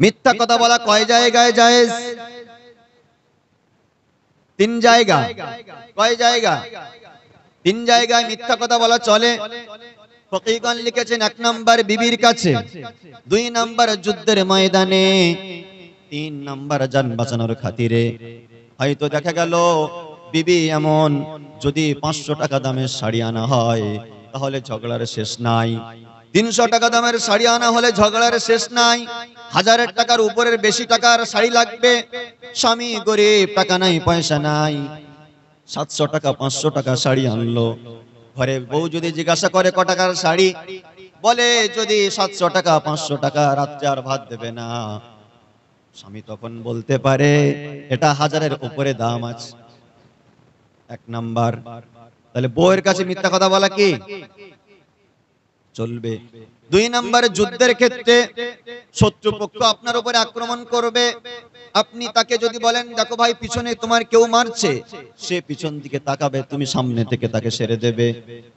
মিথ্যা কথা বলা কয় জায়গায় জায়েজ তিন জায়গা। কয় জায়গা? তিন জায়গায় মিথ্যা কথা বলা চলে। ফকিগণ লিখেছেন এক নাম্বার বিবির কাছে দুই নাম্বার যুদ্ধের ময়দানে তিন নাম্বার যান বাঁচানোর খাতিরে। হয়তো দেখা গেল বিবি এমন যদি পাঁচশো টাকা দামের শাড়ি আনা হয় তাহলে ঝগড়ার শেষ নাই। তিনশো টাকা দামের শাড়ি আনা হলে ঝগড়ার শেষ নাই। হাজারের টাকার উপরের বেশি টাকার শাড়ি লাগবে। স্বামী গরিব, টাকা নাই, পয়সা নাই। সাতশো টাকা, পাঁচশো টাকা শাড়ি আনলো। ঘরে বউ যদি জিজ্ঞাসা করে ক টাকার শাড়ি, বলে যদি সাতশো টাকা, পাঁচশো টাকা, রাত্রে আর ভাত দেবে না। স্বামী তখন বলতে পারে, এটা হাজারের উপরে দাম আছে। এক নাম্বার। তাহলে বউয়ের কাছে মিথ্যা কথা বলা কি? চলবে। দুই নম্বরে যুদ্ধের ক্ষেত্রে শত্রুপক্ষ আপনার উপরে আক্রমণ করবে। আপনি তাকে যদি বলেন, দেখো ভাই, পিছনে তোমার কেউ মারছে, সে পিছন দিকে তাকাবে, তুমি সামনে থেকে তাকে সেরে দেবে।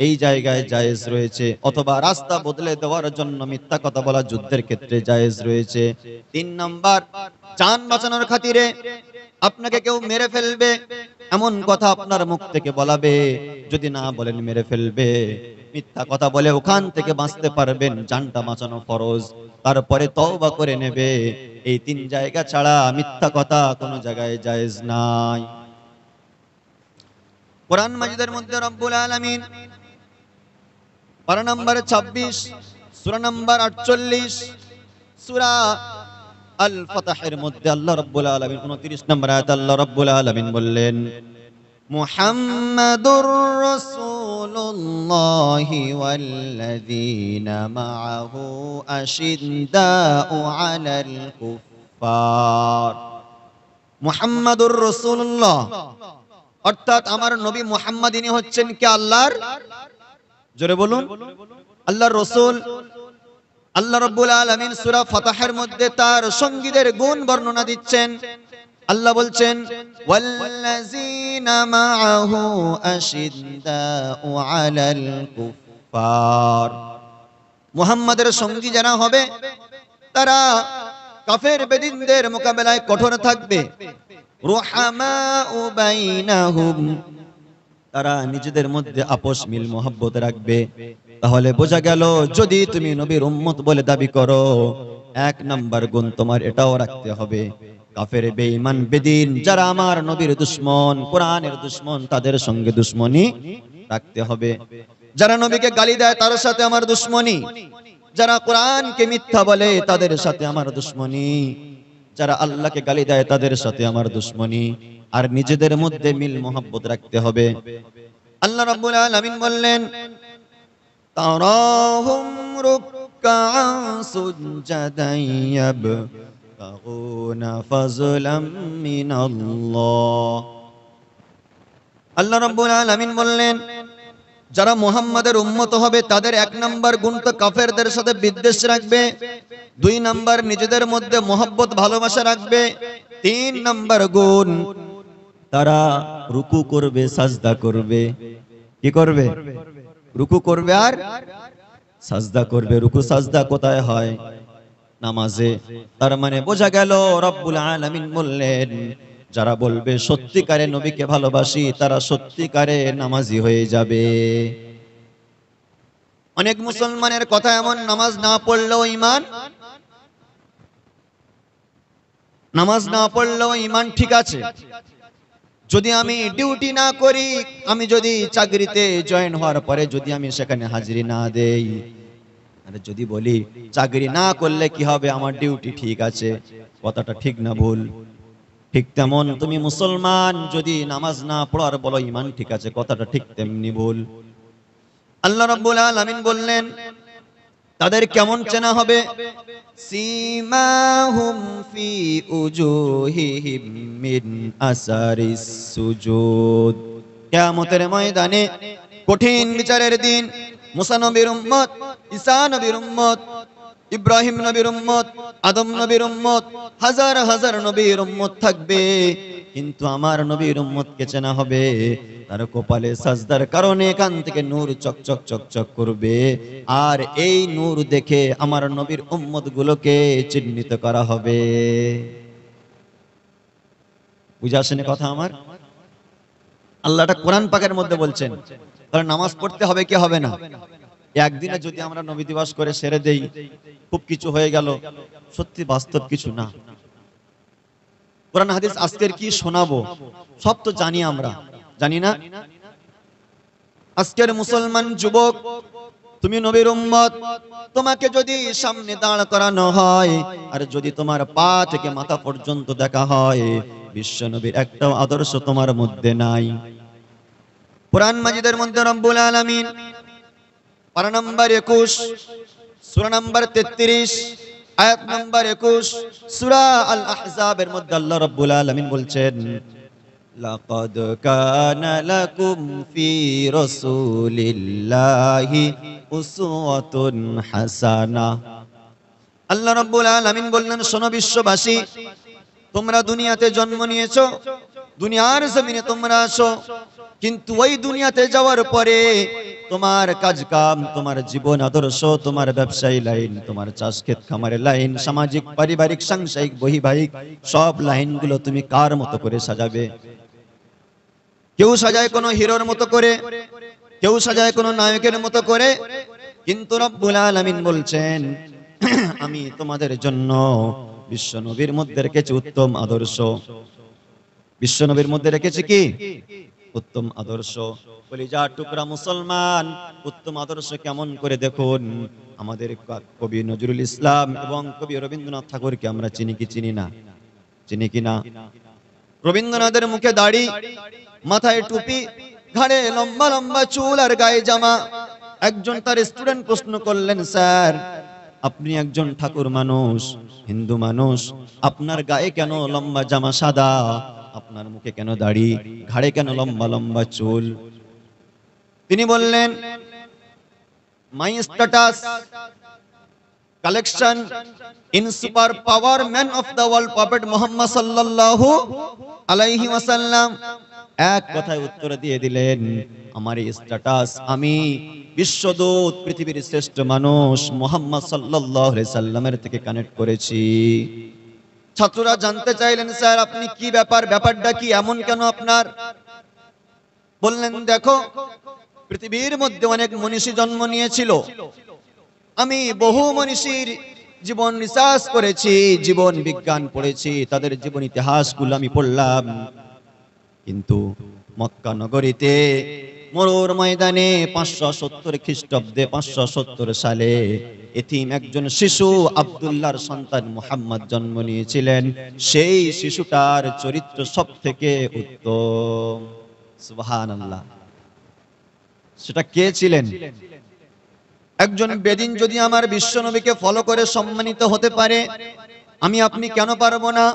এই জায়গায় জায়েজ রয়েছে, অথবা রাস্তা বদলে দেওয়ার জন্য মিথ্যা কথা বলা যুদ্ধের ক্ষেত্রে জায়েজ রয়েছে। তিন নাম্বার চান বাঁচানোর খাতিরে আপনাকে কেউ মেরে ফেলবে, এমন কথা আপনার মুখ থেকে বলাবে। যদি না বলেন, মেরে ফেলবে। মিথ্যা কথা বলে ওখান থেকে বাঁচতে পারবেন, জানটা বাঁচানো ফরজ। তারপরে তওবা করে নেবে। এই তিন জায়গা ছাড়া মিথ্যা কথা কোনো জায়গায় জায়েজ নাই। কোরআন মাজিদের মধ্যে রব্বুল আলামিন পারা নাম্বার 26 সূরা নাম্বার 48 সূরা আল ফাতাহের মধ্যে আল্লাহ রাব্বুল আলামিন 29 নম্বর আয়াত আল্লাহ রাব্বুল আলামিন বললেন মুহাম্মাদুর রাসূলুল্লাহি ওয়াল্লাযীনা মাআহু আশিদ্দাউ আলাল কুফফার। মুহাম্মাদুর রাসূলুল্লাহ। অর্থাৎ আমার নবী মুহাম্মদ, ইনি হচ্ছেন কে আল্লাহর? জোরে বলুন। আল্লাহর রাসূল। আল্লাহ রাব্বুল আলামিন সূরা ফাতাহের মধ্যে তার সঙ্গীদের গুণ বর্ণনা দিচ্ছেন। আল্লাহ বলছেন মুহাম্মাদের সঙ্গী যারা হবে, তারা কাফের বেদিনদের মোকাবেলায় কঠোর থাকবে। তারা নিজেদের মধ্যে আপোষ মিল মোহাব্বত রাখবে। তাহলে বোঝা গেল, যদি তুমি নবীর উম্মত বলে দাবি করো এক নাম্বার গুণ তোমার, এটাও রাখতে হবে। কাফের, বেঈমান, বেদিন, যারা আমার নবীর দুশ্মন, কোরআনের দুশ্মন, তাদের সঙ্গে দুশ্মনী রাখতে হবে। যারা নবীকে গালি দেয়, তার সাথে আমার দুশ্মনী। যারা কোরআনকে মিথ্যা বলে, তাদের সাথে আমার দুশ্মনী। যারা আল্লাহকে গালি দেয়, তাদের সাথে আমার দুশ্মনী। আর নিজেদের মধ্যে মিল, মোহাব্বত রাখতে হবে। আল্লাহ রাব্বুল আলামিন বললেন, তারাহুম মিনাল্লাহ আল্লাহ রাব্বুল আলামিন বললেন, যারা মুহাম্মাদের উম্মত হবে, তাদের এক নাম্বার গুণ তো কাফেরদের সাথে বিদ্বেষ রাখবে, দুই নাম্বার নিজেদের মধ্যে মোহাব্বত, ভালোবাসা রাখবে, তিন নাম্বার গুণ তারা রুকু করবে, সাজদা করবে। কি করবে? রুকু করবে আর সাজদা করবে, রুকু সাজদা কোথায় হয়? নামাজে। তার মানে বোঝা গেল, রব্বুল আলামিন বললেন, যারা বলবে, সত্যিকারে নবীকে ভালোবাসি, তারা সত্যিকারে নামাজি হয়ে যাবে। অনেক মুসলমানের কথা এমন, নামাজ না পড়লেও ইমান নামাজ না পড়লেও ইমান ঠিক আছে। যদি আমি ডিউটি না করি, আমি যদি চাকরিতে জয়েন হওয়ার পরে যদি আমি সেখানে হাজিরি না দেই। আরে যদি বলি, চাকরি না করলে কি হবে? আমার ডিউটি ঠিক আছে। কথাটা ঠিক না ভুল। ঠিক তেমন তুমি মুসলমান, যদি নামাজ না পড়ার বলো, ইমান ঠিক আছে, কথাটা ঠিক তেমনি ভুল। আল্লাহ রাব্বুল আলামিন বললেন তাদের কেমন চেনা হবে? সীমাহুম ফি উজুহিহিম মিন আসারিস সুজুদ। কিয়ামতের ময়দানে কঠিন বিচারের দিন। মুসা নবীর উম্মত, ঈসা উম্মত ইব্রাহিম নবীর উম্মত, আদম নবীর উম্মত, হাজার হাজার নবীর উম্মত থাকবে। কিন্তু আমার নবীর উম্মতকে চেনা হবে। তার কপালে সাজদার কারণে এখান থেকে নূর চকচক চকচক করবে। আর এই নূর দেখে আমার নবীর উম্মত গুলোকে চিহ্নিত করা হবে। বুঝে আসেনি কথা আমার? আল্লাহটা কোরআন পাকের মধ্যে বলছেন, তাহলে নামাজ পড়তে হবে কি হবে না? একদিনে যদি আমরা নবী দিবস করে সেরে দেই, খুব কিছু হয়ে গেল। সত্যি বাস্তব কিছু না। কোরআন হাদিস আজকের কি শোনাবো? সব তো জানি আমরা। জানি না? আজকের মুসলমান যুবক, তুমি নবীর উম্মত, তোমাকে যদি সামনে দাঁড় করানো হয়, আর যদি তোমার পা থেকে মাথা পর্যন্ত দেখা হয়, বিশ্ব নবীর একটাও আদর্শ তোমার মধ্যে নাই। কোরআন মাজিদের মধ্যে রব্বুল আলামিন পারা নাম্বার একুশ সূরা নাম্বার তেত্রিশ আয়াত নাম্বার একুশ, সুরা আল আহজাবের মধ্যে আল্লাহ রাব্বুল আলামিন বলছেন, লাকাদ কানা লাকুম ফি রাসূলিল্লাহি উসওয়াতুন হাসানা। আল্লাহ রাব্বুল আলামিন বললেন, শোনো বিশ্ববাসী, তোমরা দুনিয়াতে জন্ম নিয়েছো, দুনিয়ার জমিনে তোমরা আসো কিন্তু ওই দুনিয়াতে যাওয়ার পরে তোমার কাজ কাম তোমার জীবন আদর্শ, তোমার ব্যবসায়ী লাইন, তোমার চাষ ক্ষেত খামারের লাইন, সামাজিক, পারিবারিক, সাংসারিক বহিবাহিক সব লাইনগুলো তুমি কার মতো করে সাজাবে? কেউ সাজায় কোনো হিরোর মতো করে, কেউ সাজায় কোনো নায়কের মতো করে, কিন্তু রব্বুল আলামিন বলছেন, আমি তোমাদের জন্য বিশ্ব নবীর মধ্যে রেখেছি উত্তম আদর্শ। বিশ্ব নবীর মধ্যে রেখেছি কি? উত্তম আদর্শ। যা টুকরা মুসলমান, উত্তম আদর্শ কেমন করে দেখুন? আমাদের কবি নজরুল ইসলাম এবং কবি রবীন্দ্রনাথ ঠাকুরকে আমরা চিনি কি চিনি না? চিনি কি না? রবীন্দ্রনাথের মুখে দাড়ি, মাথায় টুপি, ঘাড়ে লম্বা লম্বা চুল আর গায়ে জামা। একজন তার স্টুডেন্ট প্রশ্ন করলেন, স্যার, আপনি একজন ঠাকুর মানুষ, হিন্দু মানুষ, আপনার গায়ে কেন লম্বা জামা সাদা? আপনার মুখে কেন দাড়ি? ঘাড়ে কেন লম্বা লম্বা চুল? তিনি বললেন my status collection in super power man of the world Mohammad সাল্লাল্লাহু আলাইহি ওয়াসাল্লাম এক কথায় উত্তর দিয়ে দিলেন, আমার স্ট্যাটাস আমি বিশ্বদূত, পৃথিবীর শ্রেষ্ঠ মানুষ, মোহাম্মদ সাল্লাল্লাহু আলাইহি সাল্লামের থেকে কানেক্ট করেছি। ছাত্ররা জানতে চাইলেন, স্যার, আপনি কি ব্যাপার? ব্যাপারটা কি এমন কেন আপনার? বললেন, দেখো, পৃথিবীর মধ্যে অনেক মনীষী জন্ম নিয়েছিল। আমি বহু মনীষীর জীবন রিসার্চ করেছি, জীবন বিজ্ঞান পড়েছি, তাদের জীবন ইতিহাসগুলো আমি পড়লাম। কিন্তু মক্কা নগরীতে, মরুর ময়দানে পাঁচশো সত্তর খ্রিস্টাব্দে পাঁচশো সত্তর সালে এতিম একজন শিশু আব্দুল্লাহর সন্তান মুহাম্মদ জন্ম নিয়েছিলেন। সেই শিশুটার চরিত্র সব থেকে উত্তম। আল্লাহ সেটা কে ছিলেন? একজন বেদিন যদি আমার বিশ্ব নবীকে ফলো করে সম্মানিত হতে পারে, আমি আপনি কেন পারব না?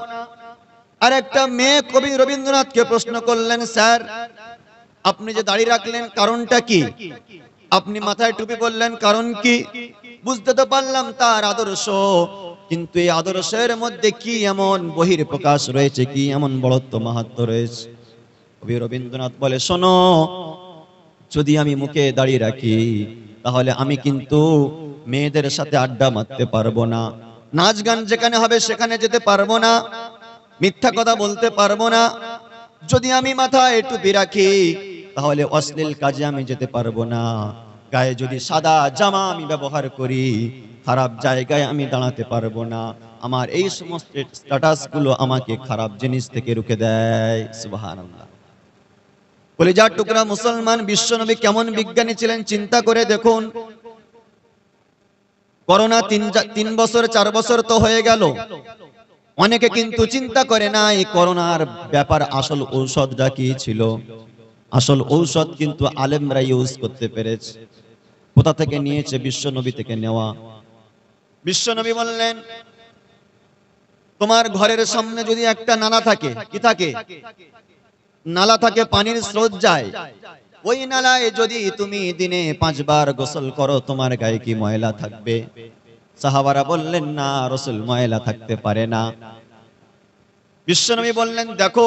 আর একটা মেয়ে কবি রবীন্দ্রনাথকে প্রশ্ন করলেন, স্যার, আপনি যে দাড়ি রাখলেন কারণটা কি? আপনি মাথায় টুপি বললেন কারণ কি? বুঝতে তো পারলাম তার আদর্শ, কিন্তু এই আদর্শের মধ্যে কি এমন বহির প্রকাশ রয়েছে, কি এমন বড়ত্ব মাহাত্ম রয়েছে? কবি রবীন্দ্রনাথ বলে, শোনো, যদি আমি মুখে দাঁড়িয়ে রাখি, তাহলে আমি কিন্তু মেয়েদের সাথে আড্ডা মারতে পারব না। নাচ গান যেখানে হবে, সেখানে যেতে পারব না। মিথ্যা কথা বলতে পারব না। যদি আমি মাথায় টুপি রাখি, তাহলে অশ্লীল কাজে আমি যেতে পারব না। গায়ে যদি সাদা জামা আমি ব্যবহার করি, খারাপ জায়গায় আমি দাঁড়াতে পারব না। আমার এই সমস্ত স্ট্যাটাসগুলো আমাকে খারাপ জিনিস থেকে রুখে দেয়। সুবহানাল্লাহ। কলিজার টুকরা মুসলমান বিশ্বনবী কেমন বিজ্ঞানী ছিলেন চিন্তা করে দেখুন। করোনা তিন তিন বছর, চার বছর তো হয়ে গেল। অনেকে কিন্তু চিন্তা করে না, এই করোনার ব্যাপার আসল ঔষধটা কি ছিল? আসল ঔষধ কিন্তু আলেমরা ইউজ করতে পেরেছে। কোথা থেকে নিয়েছে? বিশ্বনবী থেকে নেওয়া। বিশ্বনবী বললেন, তোমার ঘরের সামনে যদি একটা নালা থাকে, কি থাকে? নালা থাকে, পানির স্রোত যায়। ওই নালায় যদি তুমি দিনে পাঁচবার গোসল করো, তোমার গায়ে কি ময়লা থাকবে? সাহাবারা বললেন, না, রসুল ময়লা থাকতে পারে না। বিশ্বনবী বললেন, দেখো,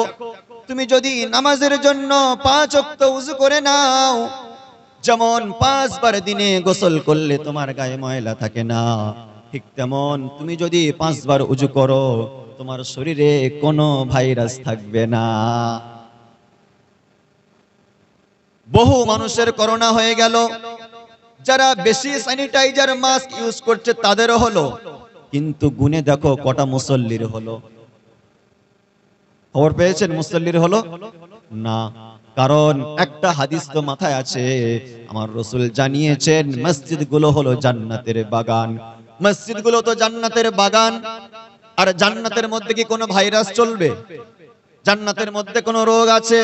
তুমি যদি নামাজের জন্য পাঁচ অক্ত উজু করে নাও, যেমন পাঁচবার দিনে গোসল করলে তোমার গায়ে ময়লা থাকে না, ঠিক তেমন তুমি যদি পাঁচবার উজু করো, তোমার শরীরে কোনো ভাইরাস থাকবে না। বহু মানুষের করোনা হয়ে গেল। যারা বেশি স্যানিটাইজার মাস্ক ইউজ করছে তাদেরও হলো। কিন্তু গুনে দেখো কটা মুসল্লির হলো। খবর পেয়েছেন মুসল্লির হলো? না। কারণ একটা হাদিস তো মাথায় আছে। আমার রসুল জানিয়েছেন মসজিদগুলো হলো জান্নাতের বাগান। মসজিদগুলো তো জান্নাতের বাগান। আর জান্নাতের মধ্যে কি কোনো ভাইরাস চলবে? জান্নাতের মধ্যে কোনো রোগ আছে?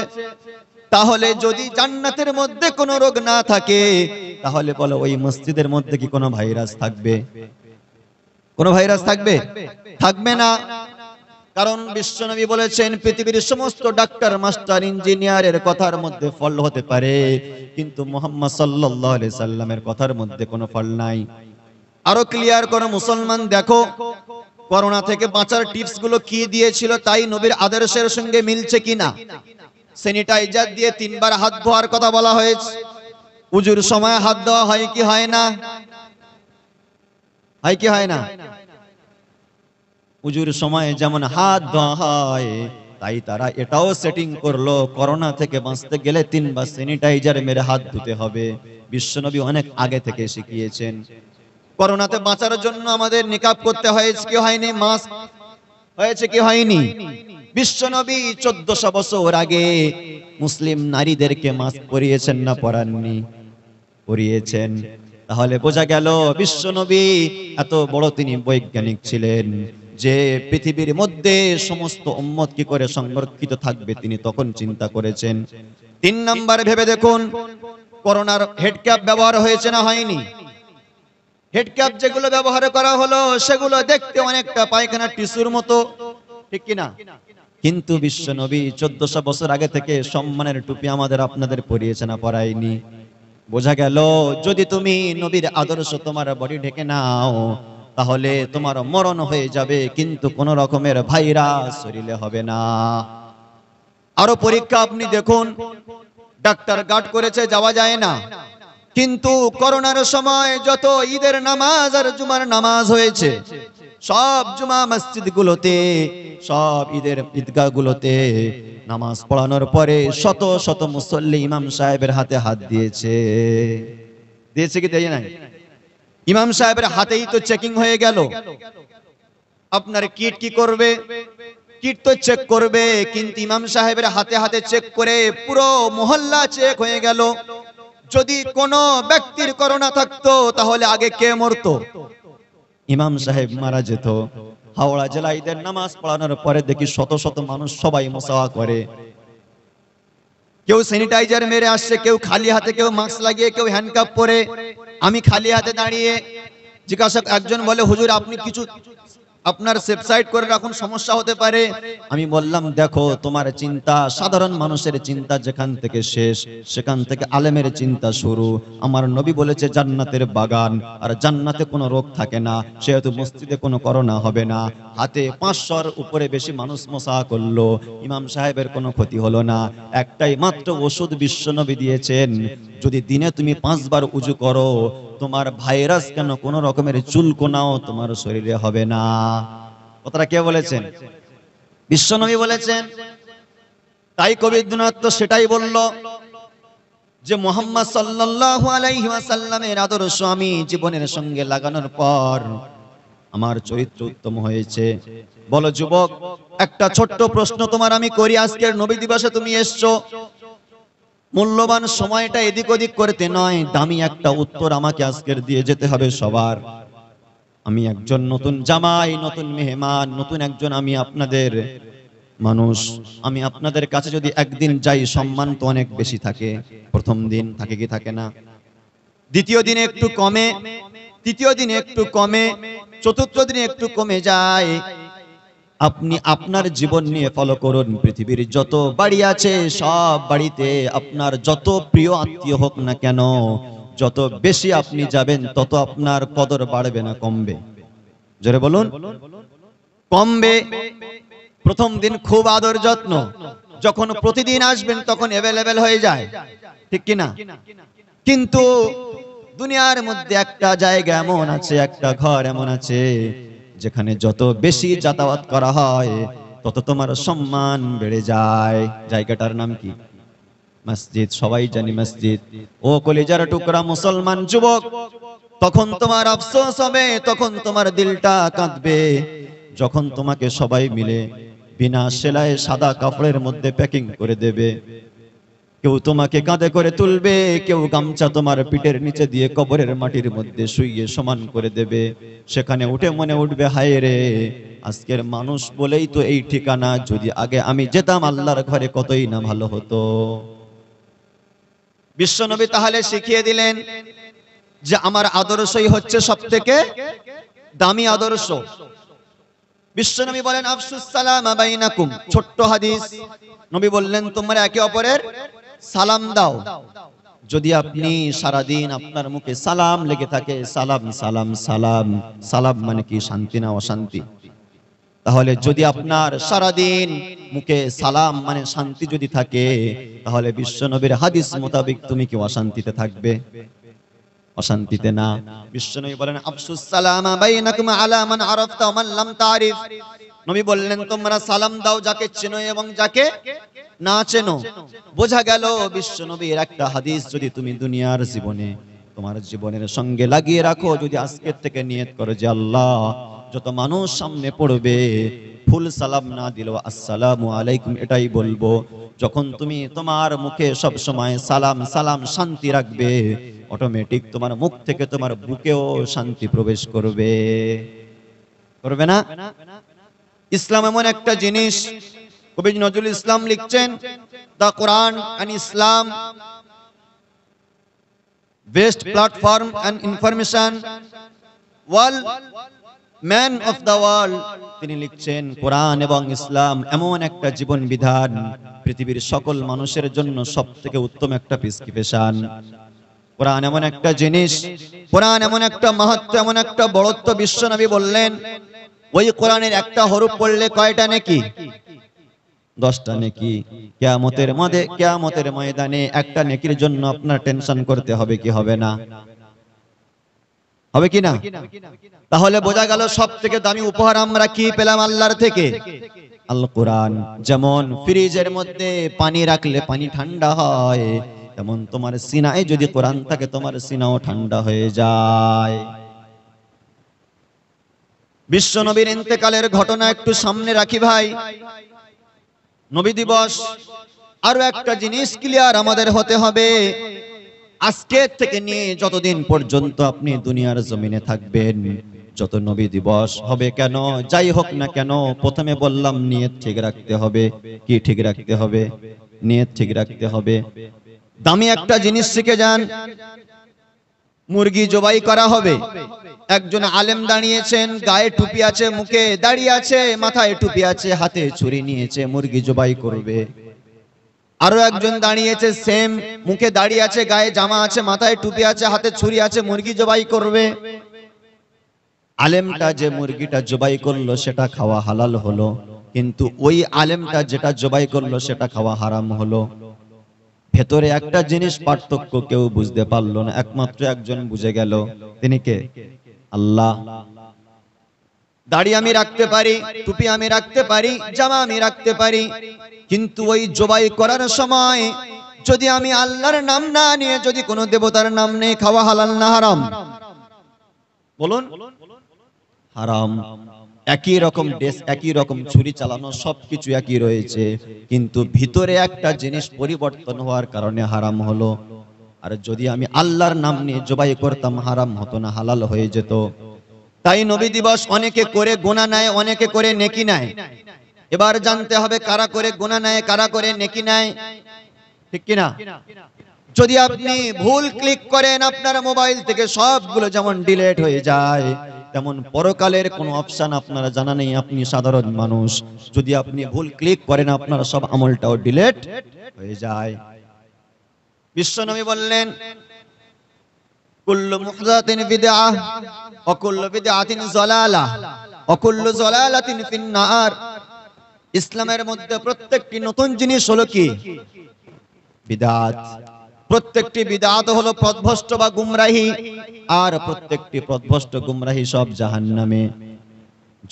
তাহলে যদি জান্নাতের মধ্যে কোনো রোগ না থাকে তাহলে বলো ওই মসজিদের মধ্যে কি কোনো ভাইরাস থাকবে? কোনো ভাইরাস থাকবে? থাকবে না। কারণ বিশ্বনবী বলেছেন পৃথিবীর সমস্ত ডাক্তার মাস্টার ইঞ্জিনিয়ারের কথার মধ্যে ফল হতে পারে কিন্তু মোহাম্মদ আলাইহি সাল্লামের কথার মধ্যে কোনো ফল নাই। আরও ক্লিয়ার করো মুসলমান দেখো করোনা থেকে বাঁচার টিপসগুলো কি দিয়েছিল তাই নবীর আদর্শের সঙ্গে মিলছে কিনা? স্যানিটাইজার দিয়ে তিনবার হাত ধোয়ার কথা বলা হয়েছে। উজুর সময় হাত দেওয়া হয় কি হয় না? হয় কি হয় না? উজুর সময় যেমন হাত ধোয়া হয়, তাই তারা এটাও সেটিং করল। করোনা থেকে বাঁচতে গেলে তিনবার স্যানিটাইজার মেরে হাত ধুতে হবে। বিশ্বনবী অনেক আগে থেকে শিখিয়েছেন। করোনাতে বাঁচার জন্য আমাদের নিকাব করতে হয়েছে, কি হয়নি? মাস্ক। হয়েছে কি হয়নি? বিশ্বনবী চোদ্দশো বছর আগে মুসলিম নারীদেরকে মাস্ক পরিয়েছেন না পরাননি? পরিয়েছেন। তাহলে বোঝা গেল বিশ্বনবী এত বড় তিনি বৈজ্ঞানিক ছিলেন যে পৃথিবীর মধ্যে সমস্ত উম্মত কি করে সংরক্ষিত থাকবে তিনি তখন চিন্তা করেছেন। তিন নাম্বার ভেবে দেখুন, করোনার হেডক্যাপ ব্যবহার হয়েছে না হয়নি? হেডক্যাপ যেগুলো ব্যবহার করা হলো, সেগুলো দেখতে অনেকটা পায়খানা টিস্যুর মতো। ঠিক কিনা? কিন্তু বিশ্ব নবী চোদ্দশো বছর আগে থেকে সম্মানের টুপি আমাদের আপনাদের পরিয়েছে না, পরায়নি। বোঝা গেল, যদি তুমি নবীর আদর্শ তোমার বডি ঢেকে নাও, তাহলে তোমার মরণ হয়ে যাবে, কিন্তু কোন রকমের ভাইরাস শরীরে হবে না। আরও পরীক্ষা আপনি দেখুন। ডাক্তার গার্ড করেছে, যাওয়া যায় না। কিন্তু করোনার সময় যত ঈদের নামাজ আর জুমার নামাজ হয়েছে, সব জুমা মসজিদ গুলোতে সব ঈদের ঈদগাহ গুলোতে নামাজ পড়ানোর পরে শত শত মুসল্লি ইমাম সাহেবের হাতে হাত দিয়েছে। দিয়েছে কি দেয় নাই? ইমাম সাহেবের হাতেই তো চেকিং হয়ে গেল। আপনার কিট কি করবে? কিট তো চেক করবে, কিন্তু ইমাম সাহেবের হাতে হাতে চেক করে পুরো মহল্লা চেক হয়ে গেল। যদি কোন ব্যক্তির করোনা থাকতো, তাহলে আগে কে মরতো? ইমাম সাহেব মারা যেত। হাওড়া জেলা ঈদের নামাজ পড়ানোর পরে দেখি শত শত মানুষ সবাই মোসাওয়া করে। কেউ স্যানিটাইজার মেরে আসছে, কেউ খালি হাতে, কেউ মাস্ক লাগিয়ে, কেউ হ্যান্ডকাপ পরে। আমি খালি হাতে দাঁড়িয়ে জিজ্ঞাসা একজন বলে, হুজুর, আপনি কিছু আপনার সেফসাইড করে রাখুন, সমস্যা হতে পারে। আমি বললাম, দেখো, তোমার চিন্তা, সাধারণ মানুষের চিন্তা যেখান থেকে শেষ, সেখান থেকে আলেমের চিন্তা শুরু। আমার নবী বলেছে, জান্নাতের বাগান, আর জান্নাতে কোনো রোগ থাকে না, সেহেতু মসজিদে কোনো করোনা হবে না। হাতে পাঁচশোর উপরে বেশি মানুষ মশা করল, ইমাম সাহেবের কোনো ক্ষতি হলো না। একটাই মাত্র ওষুধ বিশ্বনবী দিয়েছেন যদি দিনে তুমি পাঁচবার উজু করো, তোমার ভাইরাস কেন কোন রকমের চুলকোনাও তোমার শরীরে হবে না। কথাটা কে বলেছেন? বিশ্বনবী বলেছেন, তাই কবিদ্রনাথ তো সেটাই বলল যে মোহাম্মদ সাল্লাল্লাহু আলাইহি ওয়াসাল্লামের আদর্শ আমি জীবনের সঙ্গে লাগানোর পর আমার চরিত্র উত্তম হয়েছে। বলো যুবক, একটা ছোট্ট প্রশ্ন তোমার আমি করি। আজকের নবী দিবসে তুমি এসছো মূল্যবান সময়টা এদিক ওদিক করতে নয়, দামি একটা উত্তর আমাকে আজকের দিয়ে যেতে হবে সবার। আমি একজন নতুন জামাই, নতুন মেহমান, নতুন একজন আমি আপনাদের মানুষ। আমি আপনাদের কাছে যদি একদিন যাই, সম্মান তো অনেক বেশি থাকে। প্রথম দিন থাকে কি থাকে না? দ্বিতীয় দিনে একটু কমে, তৃতীয় দিনে একটু কমে, চতুর্থ দিনে একটু কমে যায়। আপনি আপনার জীবন নিয়ে ফলো করুন। পৃথিবীর যত বাড়ি আছে, সব বাড়িতে আপনার যত প্রিয় আত্মীয় হোক না কেন, যত বেশি আপনি যাবেন, তত আপনার কদর বাড়বে না কমবে। জোরে বলুন। কমবে। প্রথম দিন খুব আদর যত্ন। যখন প্রতিদিন আসবেন, তখন অ্যাভেলেবেল হয়ে যায়। ঠিক কি না কিন্তু দুনিয়ার মধ্যে একটা জায়গা এমন আছে, একটা ঘর এমন আছে যেখানে যত বেশি যাতায়াত করা হয়, তত তোমার সম্মান বেড়ে যায়। জায়গাটার নাম কি? মসজিদ, সবাই জানি মসজিদ। ও কলিজার টুকরা মুসলমান যুবক, তখন তোমার আফসোস হবে, তখন তোমার দিলটা কাঁদবে। যখন তোমাকে সবাই মিলে বিনা সেলায় সাদা কাপড়ের মধ্যে প্যাকিং করে দেবে কেউ তোমাকে কাঁধে করে তুলবে, কেউ গামছা তোমার পিঠের নিচে দিয়ে কবরের মাটির মধ্যে শুইয়ে সমান করে দেবে। সেখানে উঠে মনে উঠবে, হায় রে, আজকের মানুষ বলেই তো এই ঠিকানা, যদি আগে আমি যেতাম আল্লাহর ঘরে কতই না ভালো হতো। বিশ্বনবী তাহলে শিখিয়ে দিলেন যে আমার আদর্শই হচ্ছে সব থেকে দামি আদর্শ। বিশ্বনবী বলেন, আফসুস সালাম ছোট্ট হাদিস। নবী বললেন, তোমরা একে অপরের সালাম দাও। যদি আপনি সারাদিন আপনার মুখে সালাম লেগে থাকে, সালাম সালাম সালাম সালাম মানে কি? শান্তি না অশান্তি? তাহলে যদি আপনার সারাদিন মুখে সালাম মানে শান্তি যদি থাকে, তাহলে বিশ্বনবীর হাদিস মোতাবেক তুমি কি অশান্তিতে থাকবে? অশান্তিতে না। বিশ্বনবী বলেন, আফসুস সালামা বাইনাকুম আলা মান আরাফতা ওয়া মান লাম তারিফ। নবী বললেন, তোমরা সালাম দাও যাকে চেনো এবং যাকে না চেনো। বোঝা গেল, বিশ্বনবীর একটা হাদিস যদি তুমি দুনিয়ার জীবনে তোমার জীবনের সঙ্গে লাগিয়ে রাখো, যদি আজকের থেকে নিয়ত করো যে আল্লাহ, যত মানুষ সামনে পড়বে, ফুল সালাম না দিলেও আসসালামু আলাইকুম এটাই বলব, যখন তুমি তোমার মুখে সব সময় সালাম সালাম, শান্তি রাখবে অটোমেটিক তোমার মুখ থেকে তোমার বুকেও শান্তি প্রবেশ করবে। করবে না? ইসলাম এমন একটা জিনিস, কবি নজরুল ইসলাম লিখছেন the Quran and Islam best platform and information world man of the world তিনি লিখছেন, কোরআন এবং ইসলাম এমন একটা জীবন বিধান, পৃথিবীর সকল মানুষের জন্য সব থেকে উত্তম একটা প্রেসক্রিপশন কোরআন এমন একটা জিনিস, কোরআন এমন একটা মাহাত্ম এমন একটা বড়ত্ব বিশ্বনবী বললেন ওই কোরআনের একটা হরফ পড়লে কয়টা নাকি? দশটা নেকি। কেয়ামতের মধ্যে, কেয়ামতের ময়দানে একটা নেকির জন্য আপনার টেনশন করতে হবে কি হবে না? হবে কি না? তাহলে বোঝা গেল সব থেকে দামি উপহার আমরা কি পেলাম আল্লাহর থেকে? আল কোরআন যেমন ফ্রিজের মধ্যে পানি রাখলে পানি ঠান্ডা হয়, তেমন তোমার সিনায় যদি কোরআন থাকে তোমার সিনাও ঠান্ডা হয়ে যায়। বিশ্ব নবীর ইন্তেকালের ঘটনা একটু সামনে রাখি ভাই। নবী দিবস, আরও একটা জিনিস ক্লিয়ার আমাদের হতে হবে। আজকের থেকে নিয়ে যতদিন পর্যন্ত আপনি দুনিয়ার জমিনে থাকবেন, যত নবী দিবস হবে কেন, যাই হোক না কেন, প্রথমে বললাম নিয়ত ঠিক রাখতে হবে। কি ঠিক রাখতে হবে? নিয়ত ঠিক রাখতে হবে। দামি একটা জিনিস শিখে যান। মুরগি জবাই করা হবে। একজন আলেম দাঁড়িয়েছেন, গায়ে টুপি আছে মুখে, দাঁড়িয়ে আছে, মাথায় টুপি আছে, হাতে ছুরি নিয়েছে, মুরগি জবাই করবে। আরও একজন দাঁড়িয়েছে সেম মুখে দাঁড়িয়ে আছে, গায়ে জামা আছে, মাথায় টুপি আছে, হাতে ছুরি আছে, মুরগি জবাই করবে। আলেমটা যে মুরগিটা জবাই করল, সেটা খাওয়া হালাল হলো। কিন্তু ওই আলেমটা যেটা জবাই করল, সেটা খাওয়া হারাম হলো। ভেতরে একটা জিনিস পার্থক্য কেউ বুঝতে পারল না, একমাত্র একজন বুঝে গেল, তিনি কে? আল্লাহ। দাড়ি আমি রাখতে পারি, টুপি আমি রাখতে পারি, জামা আমি রাখতে পারি, কিন্তু ওই জবাই করার সময় যদি আমি আল্লাহর নাম না নিয়ে, যদি কোনো দেবতার নাম নেই খাওয়া হালাল না হারাম? বলুন। হারাম। একই রকম ড্রেস, একই রকম ছুরি চালানো, সবকিছু একই রয়েছে। কিন্তু ভিতরে একটা জিনিস পরিবর্তন হওয়ার কারণে হারাম হলো। আর যদি আমি আল্লাহর নাম নিয়ে জবাই করতাম, হারাম হতো না, হালাল হয়ে যেত। তাই নবী দিবস অনেকে করে গোনা নেয়, অনেকে করে নেকি নেয়। এবার জানতে হবে কারা করে গোনা নেয়, কারা করে নেকি নেয়। ঠিক কিনা? যদি আপনি ভুল ক্লিক করেন, আপনার মোবাইল থেকে সবগুলো যেমন ডিলেট হয়ে যায় তেমন পরকালের কোনো অপশন আপনারা জানা নেই, আপনি সাধারণ মানুষ। যদি আপনি ভুল ক্লিক করেন, আপনার সব আমলটাও ডিলেট হয়ে যায়। বিশ্বনবী বললেন, কুল্লু মুহদাতিন বিদআহ ওয়া কুল্লু বিদআতিন যালালাহ ওয়া কুল্লু যালালাতিন ফিন্নার। ইসলামের মধ্যে প্রত্যেকটি নতুন জিনিস হলো কি? বিদআত প্রত্যেকটি বিদআত হলো পথভ্রষ্ট বা গুমরাহি, আর প্রত্যেকটি পথভ্রষ্ট গুমরাহি সব জাহান নামে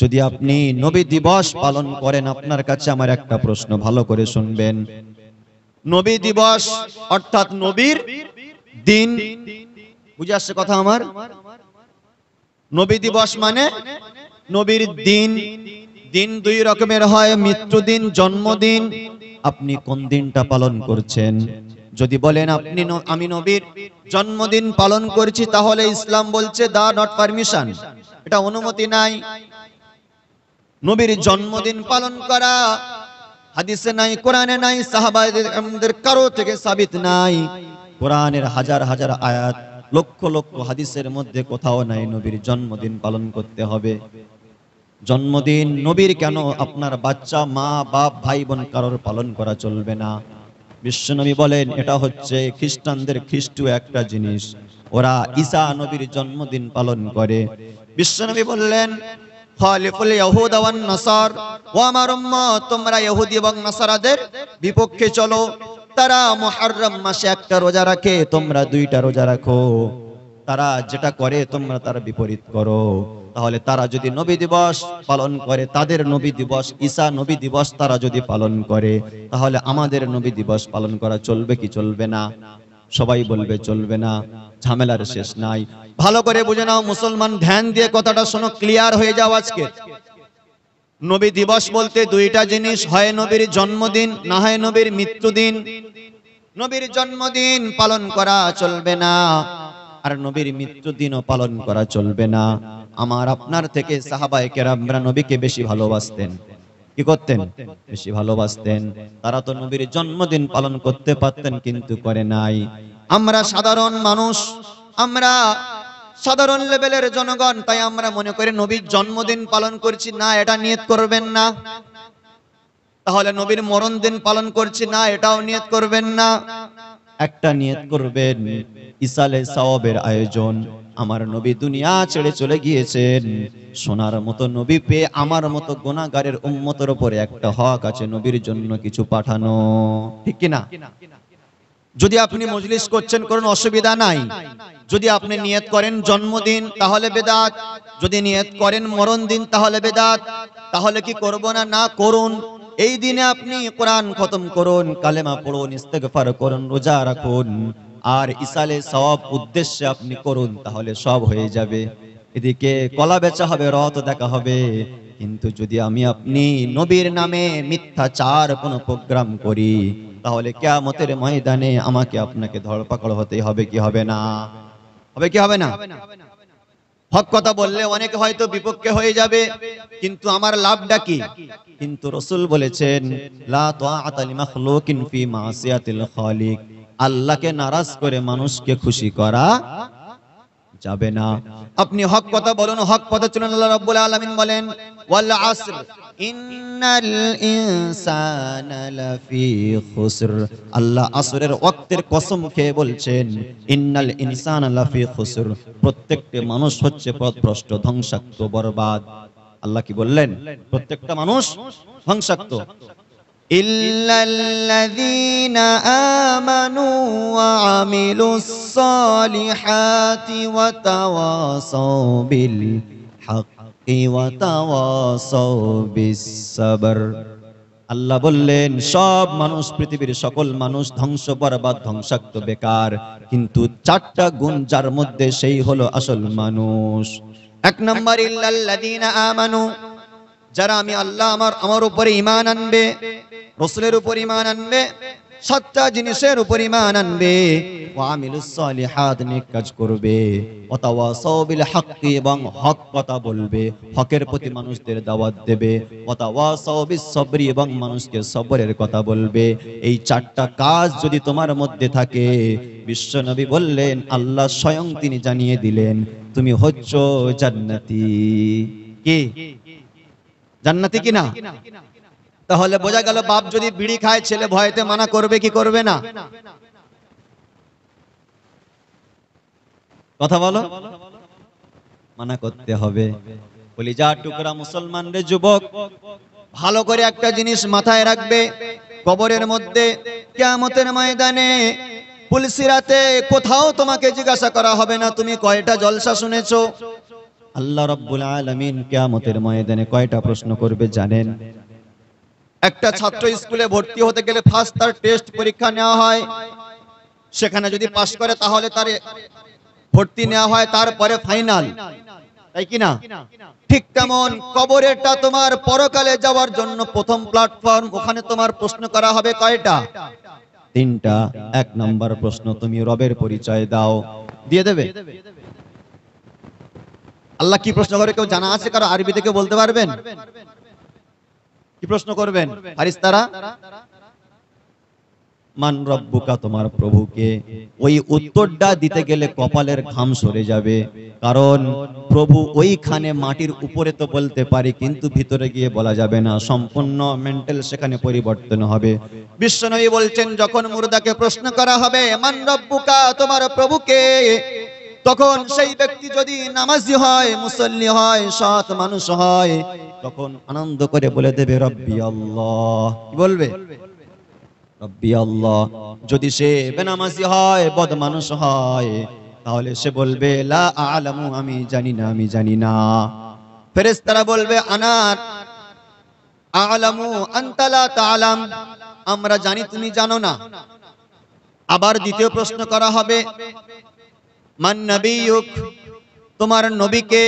যদি আপনি নবী দিবস পালন করেন, আপনার কাছে আমার একটা প্রশ্ন, ভালো করে শুনবেন। নবী দিবস অর্থাৎ নবীর দিন, বুঝে আসছে কথা আমার? নবী দিবস মানে নবীর দিন। দিন দুই রকমের হয় মৃত্যু দিন জন্মদিন। আপনি কোন দিনটা পালন করছেন? যদি বলেন আপনি আমি নবীর জন্মদিন পালন করছি, তাহলে ইসলাম বলছে দা নট পারমিশন এটা অনুমতি নাই। নবীর জন্মদিন পালন করা হাদিসে নাই, কোরআনে নাই সাহাবাদের কারও থেকে সাবিত নাই। কোরআনের হাজার হাজার আয়াত, লক্ষ লক্ষ হাদিসের মধ্যে কোথাও নাই নবীর জন্মদিন পালন করতে হবে। জন্মদিন নবীর কেন আপনার বাচ্চা, মা, বাপ, ভাই, বোন কারোর পালন করা চলবে না? বিশ্বনবী বলেন, এটা হচ্ছে খ্রিস্টানদের খ্রিস্ট একটা জিনিস। ওরা ঈসা নবীর জন্মদিন পালন করে। বিশ্বনবী বললেন নাসার তোমরা এবং নাসারাদের বিপক্ষে চলো। তারা মুহররম মাসে একটা রোজা রাখে, তোমরা দুইটা রোজা রাখো। তারা যেটা করে, তোমরা তার বিপরীত করো। তাহলে তারা যদি নবী দিবস পালন করে, তাদের নবী দিবস, ঈসা নবী দিবস তারা যদি পালন করে, তাহলে আমাদের নবী দিবস পালন করা চলবে কি চলবে না? সবাই বলবে চলবে না, ঝামেলার শেষ নাই। ভালো করে বুঝে নাও, মুসলমান ধ্যান দিয়ে কথাটা শোনো, ক্লিয়ার হয়ে যাও আজকে। নবী দিবস বলতে দুইটা জিনিস, হয় নবীর জন্মদিন, না হয় নবীর মৃত্যুদিন। নবীর জন্মদিন পালন করা চলবে না। আর নবীর মৃত্যুদিনও পালন করা চলবে না। আমার আপনার থেকে সাহাবায়ে কেরামরা নবীকে বেশি ভালোবাসতেন। কি করতেন? বেশি ভালোবাসতেন। তারা তো নবীর জন্মদিন পালন করতে পারতেন, কিন্তু করে নাই। আমরা সাধারণ মানুষ, আমরা সাধারণ লেভেলের জনগণ, তাই আমরা মনে করি নবীর জন্মদিন পালন করছি না, এটা নিয়ত করবেন না। তাহলে নবীর মরণ দিন পালন করছি না, এটাও নিয়ত করবেন না। একটা নিয়ত করবেন ইসালে সওয়াবের আয়োজন। আমার নবী দুনিয়া ছেড়ে চলে গিয়েছেন। সোনার মতো নবী পেয়ে আমার মতো গোনাগারের উম্মতের উপরে একটা হক আছে নবীর জন্য কিছু পাঠানো। ঠিক কি না যদি আপনি মজলিস করছেন, কোনো অসুবিধা নাই। যদি আপনি নিয়ত করেন জন্মদিন, তাহলে বেদাত। যদি নিয়ত করেন মরণ দিন তাহলে বেদাত। তাহলে কি করব না? না, করুন। এই দিনে আপনি কোরআন খতম করুন, কালেমা পড়ুন, ইস্তেগফার করুন, রোজা রাখুন। আর ইসালে সওয়াব উদ্দেশ্যে আপনি করুন, তাহলে সব হয়ে যাবে। এদিকে কলা বেচা হবে, রথ দেখা হবে। কিন্তু যদি আমি আপনি নবীর নামে মিথ্যাচার কোনো প্রোগ্রাম করি, তাহলে কেয়ামতের ময়দানে আমাকে আপনাকে ধরপাকড় হতে হবে কি হবে না? হবে কি হবে না? হক কথা বললে অনেকে হয়তো বিপক্ষে হয়ে যাবে, কিন্তু আমার লাভটা কি? কিন্তু রসুল বলেছেন, লা তাআতা লিমাখলুকিন ফি মাসিয়াতিল খালিক। আল্লাহকে নারাজ করে মানুষকে খুশি করা যাবে না। আপনি হক কথা বলুন, হক কথা চলুন, আল্লাহ রাব্বুল আলামিন বলেন খুসর। আল্লাহ বলছেন, ইন্নাল প্রত্যেকটা মানুষ হচ্ছে ধ্বংসাক্ত বরবাদ। আল্লাহ কি বললেন? প্রত্যেকটা মানুষ ধ্বংসাক্ত إلا الذين آمنوا وعملوا الصالحات وتواصوا بالحق وتواصوا بالصبر আল্লাহ বললেন সব মানুষ পৃথিবীর সকল মানুষ ধ্বংস বরবাদ ধ্বংসাক্ত বেকার কিন্তু চারটা গুণ যার মধ্যে সেই হলো আসল মানুষ এক নম্বর ইল্লাল্লাযীনা আমানু যারা আমি আল্লাহ আমার আমার উপরে ইমান আনবে, রসুলের উপর ইমান আনবে, সাতটা জিনিসের উপর ইমান আনবে কাজ করবে এবং হক কথা বলবে, হকের প্রতি মানুষদের দাওয়াত দেবে এবং মানুষকে সবরের কথা বলবে। এই চারটা কাজ যদি তোমার মধ্যে থাকে বিশ্বনবী বললেন, আল্লাহ স্বয়ং তিনি জানিয়ে দিলেন, তুমি হচ্ছ জান্নাতি। কি? জান্নাতি কিনা? তাহলে বোঝা গেল বাপ যদি বিড়ি খায়, ছেলে ভয়তে মানা করবে কি করবে না? কথা বলো। মানা করতে হবে। বলি, যা টুকরা মুসলমান রে যুবক, ভালো করে একটা জিনিস মাথায় রাখবে। কবরের মধ্যে, কেয়ামতের ময়দানে পুলিশিরাতে কোথাও তোমাকে জিজ্ঞাসা করা হবে না। তুমি কয়টা জলসা শুনেছো? আল্লাহ রাব্বুল আলামিন কিয়ামতের ময়দানে কয়টা প্রশ্ন করবে জানেন? একটা ছাত্র স্কুলে ভর্তি হতে গেলে ফার্স্ট তার টেস্ট পরীক্ষা নেওয়া হয়। সেখানে যদি পাশ করে তাহলে তার ভর্তি নেওয়া হয়, তারপরে ফাইনাল তাই কি না? ঠিক তেমন কবরেরটা তোমার পরকালে যাওয়ার জন্য প্রথম প্ল্যাটফর্ম ওখানে তোমার প্রশ্ন করা হবে কয়টা? তিনটা। এক নম্বর প্রশ্ন তুমি রবের পরিচয় দাও। দিয়ে দেবে? আল্লাহ কি প্রশ্ন করে? কেউ জানা আছে কারও আরবিতে কেউ বলতে পারবেন? কি প্রশ্ন করবেন? ফারিস্তারা? মান রব্বুকা, তোমার প্রভুকে। ওই উত্তরটা দিতে গেলে কপালের ঘাম সরে যাবে। কারণ প্রভু ওইখানে মাটির উপরে তো বলতে পারি, কিন্তু ভিতরে গিয়ে বলা যাবে না। সম্পূর্ণ মেন্টাল সেখানে পরিবর্তন হবে। বিশ্বনবী বলছেন, যখন মুর্দাকে প্রশ্ন করা হবে, মান রব্বুকা, তোমার প্রভুকে তখন সেই ব্যক্তি যদি নামাজি হয়, মুসল্লি হয়, সৎ মানুষ হয়, তখন আনন্দ করে বলে দেবে, রব্বি আল্লাহ। বলবে? রব্বি আল্লাহ। যদি সে বেনামাজি হয়, বদ মানুষ হয়, তাহলে সে বলবে, লা আলামু, আমি জানি না, আমি জানি না। ফেরেশতারা বলবে আনার আলামু আনতা লা তাআলাম আমরা জানি, তুমি জানো না। আবার দ্বিতীয় প্রশ্ন করা হবে মান নবিয়ুক, তোমার নবীকে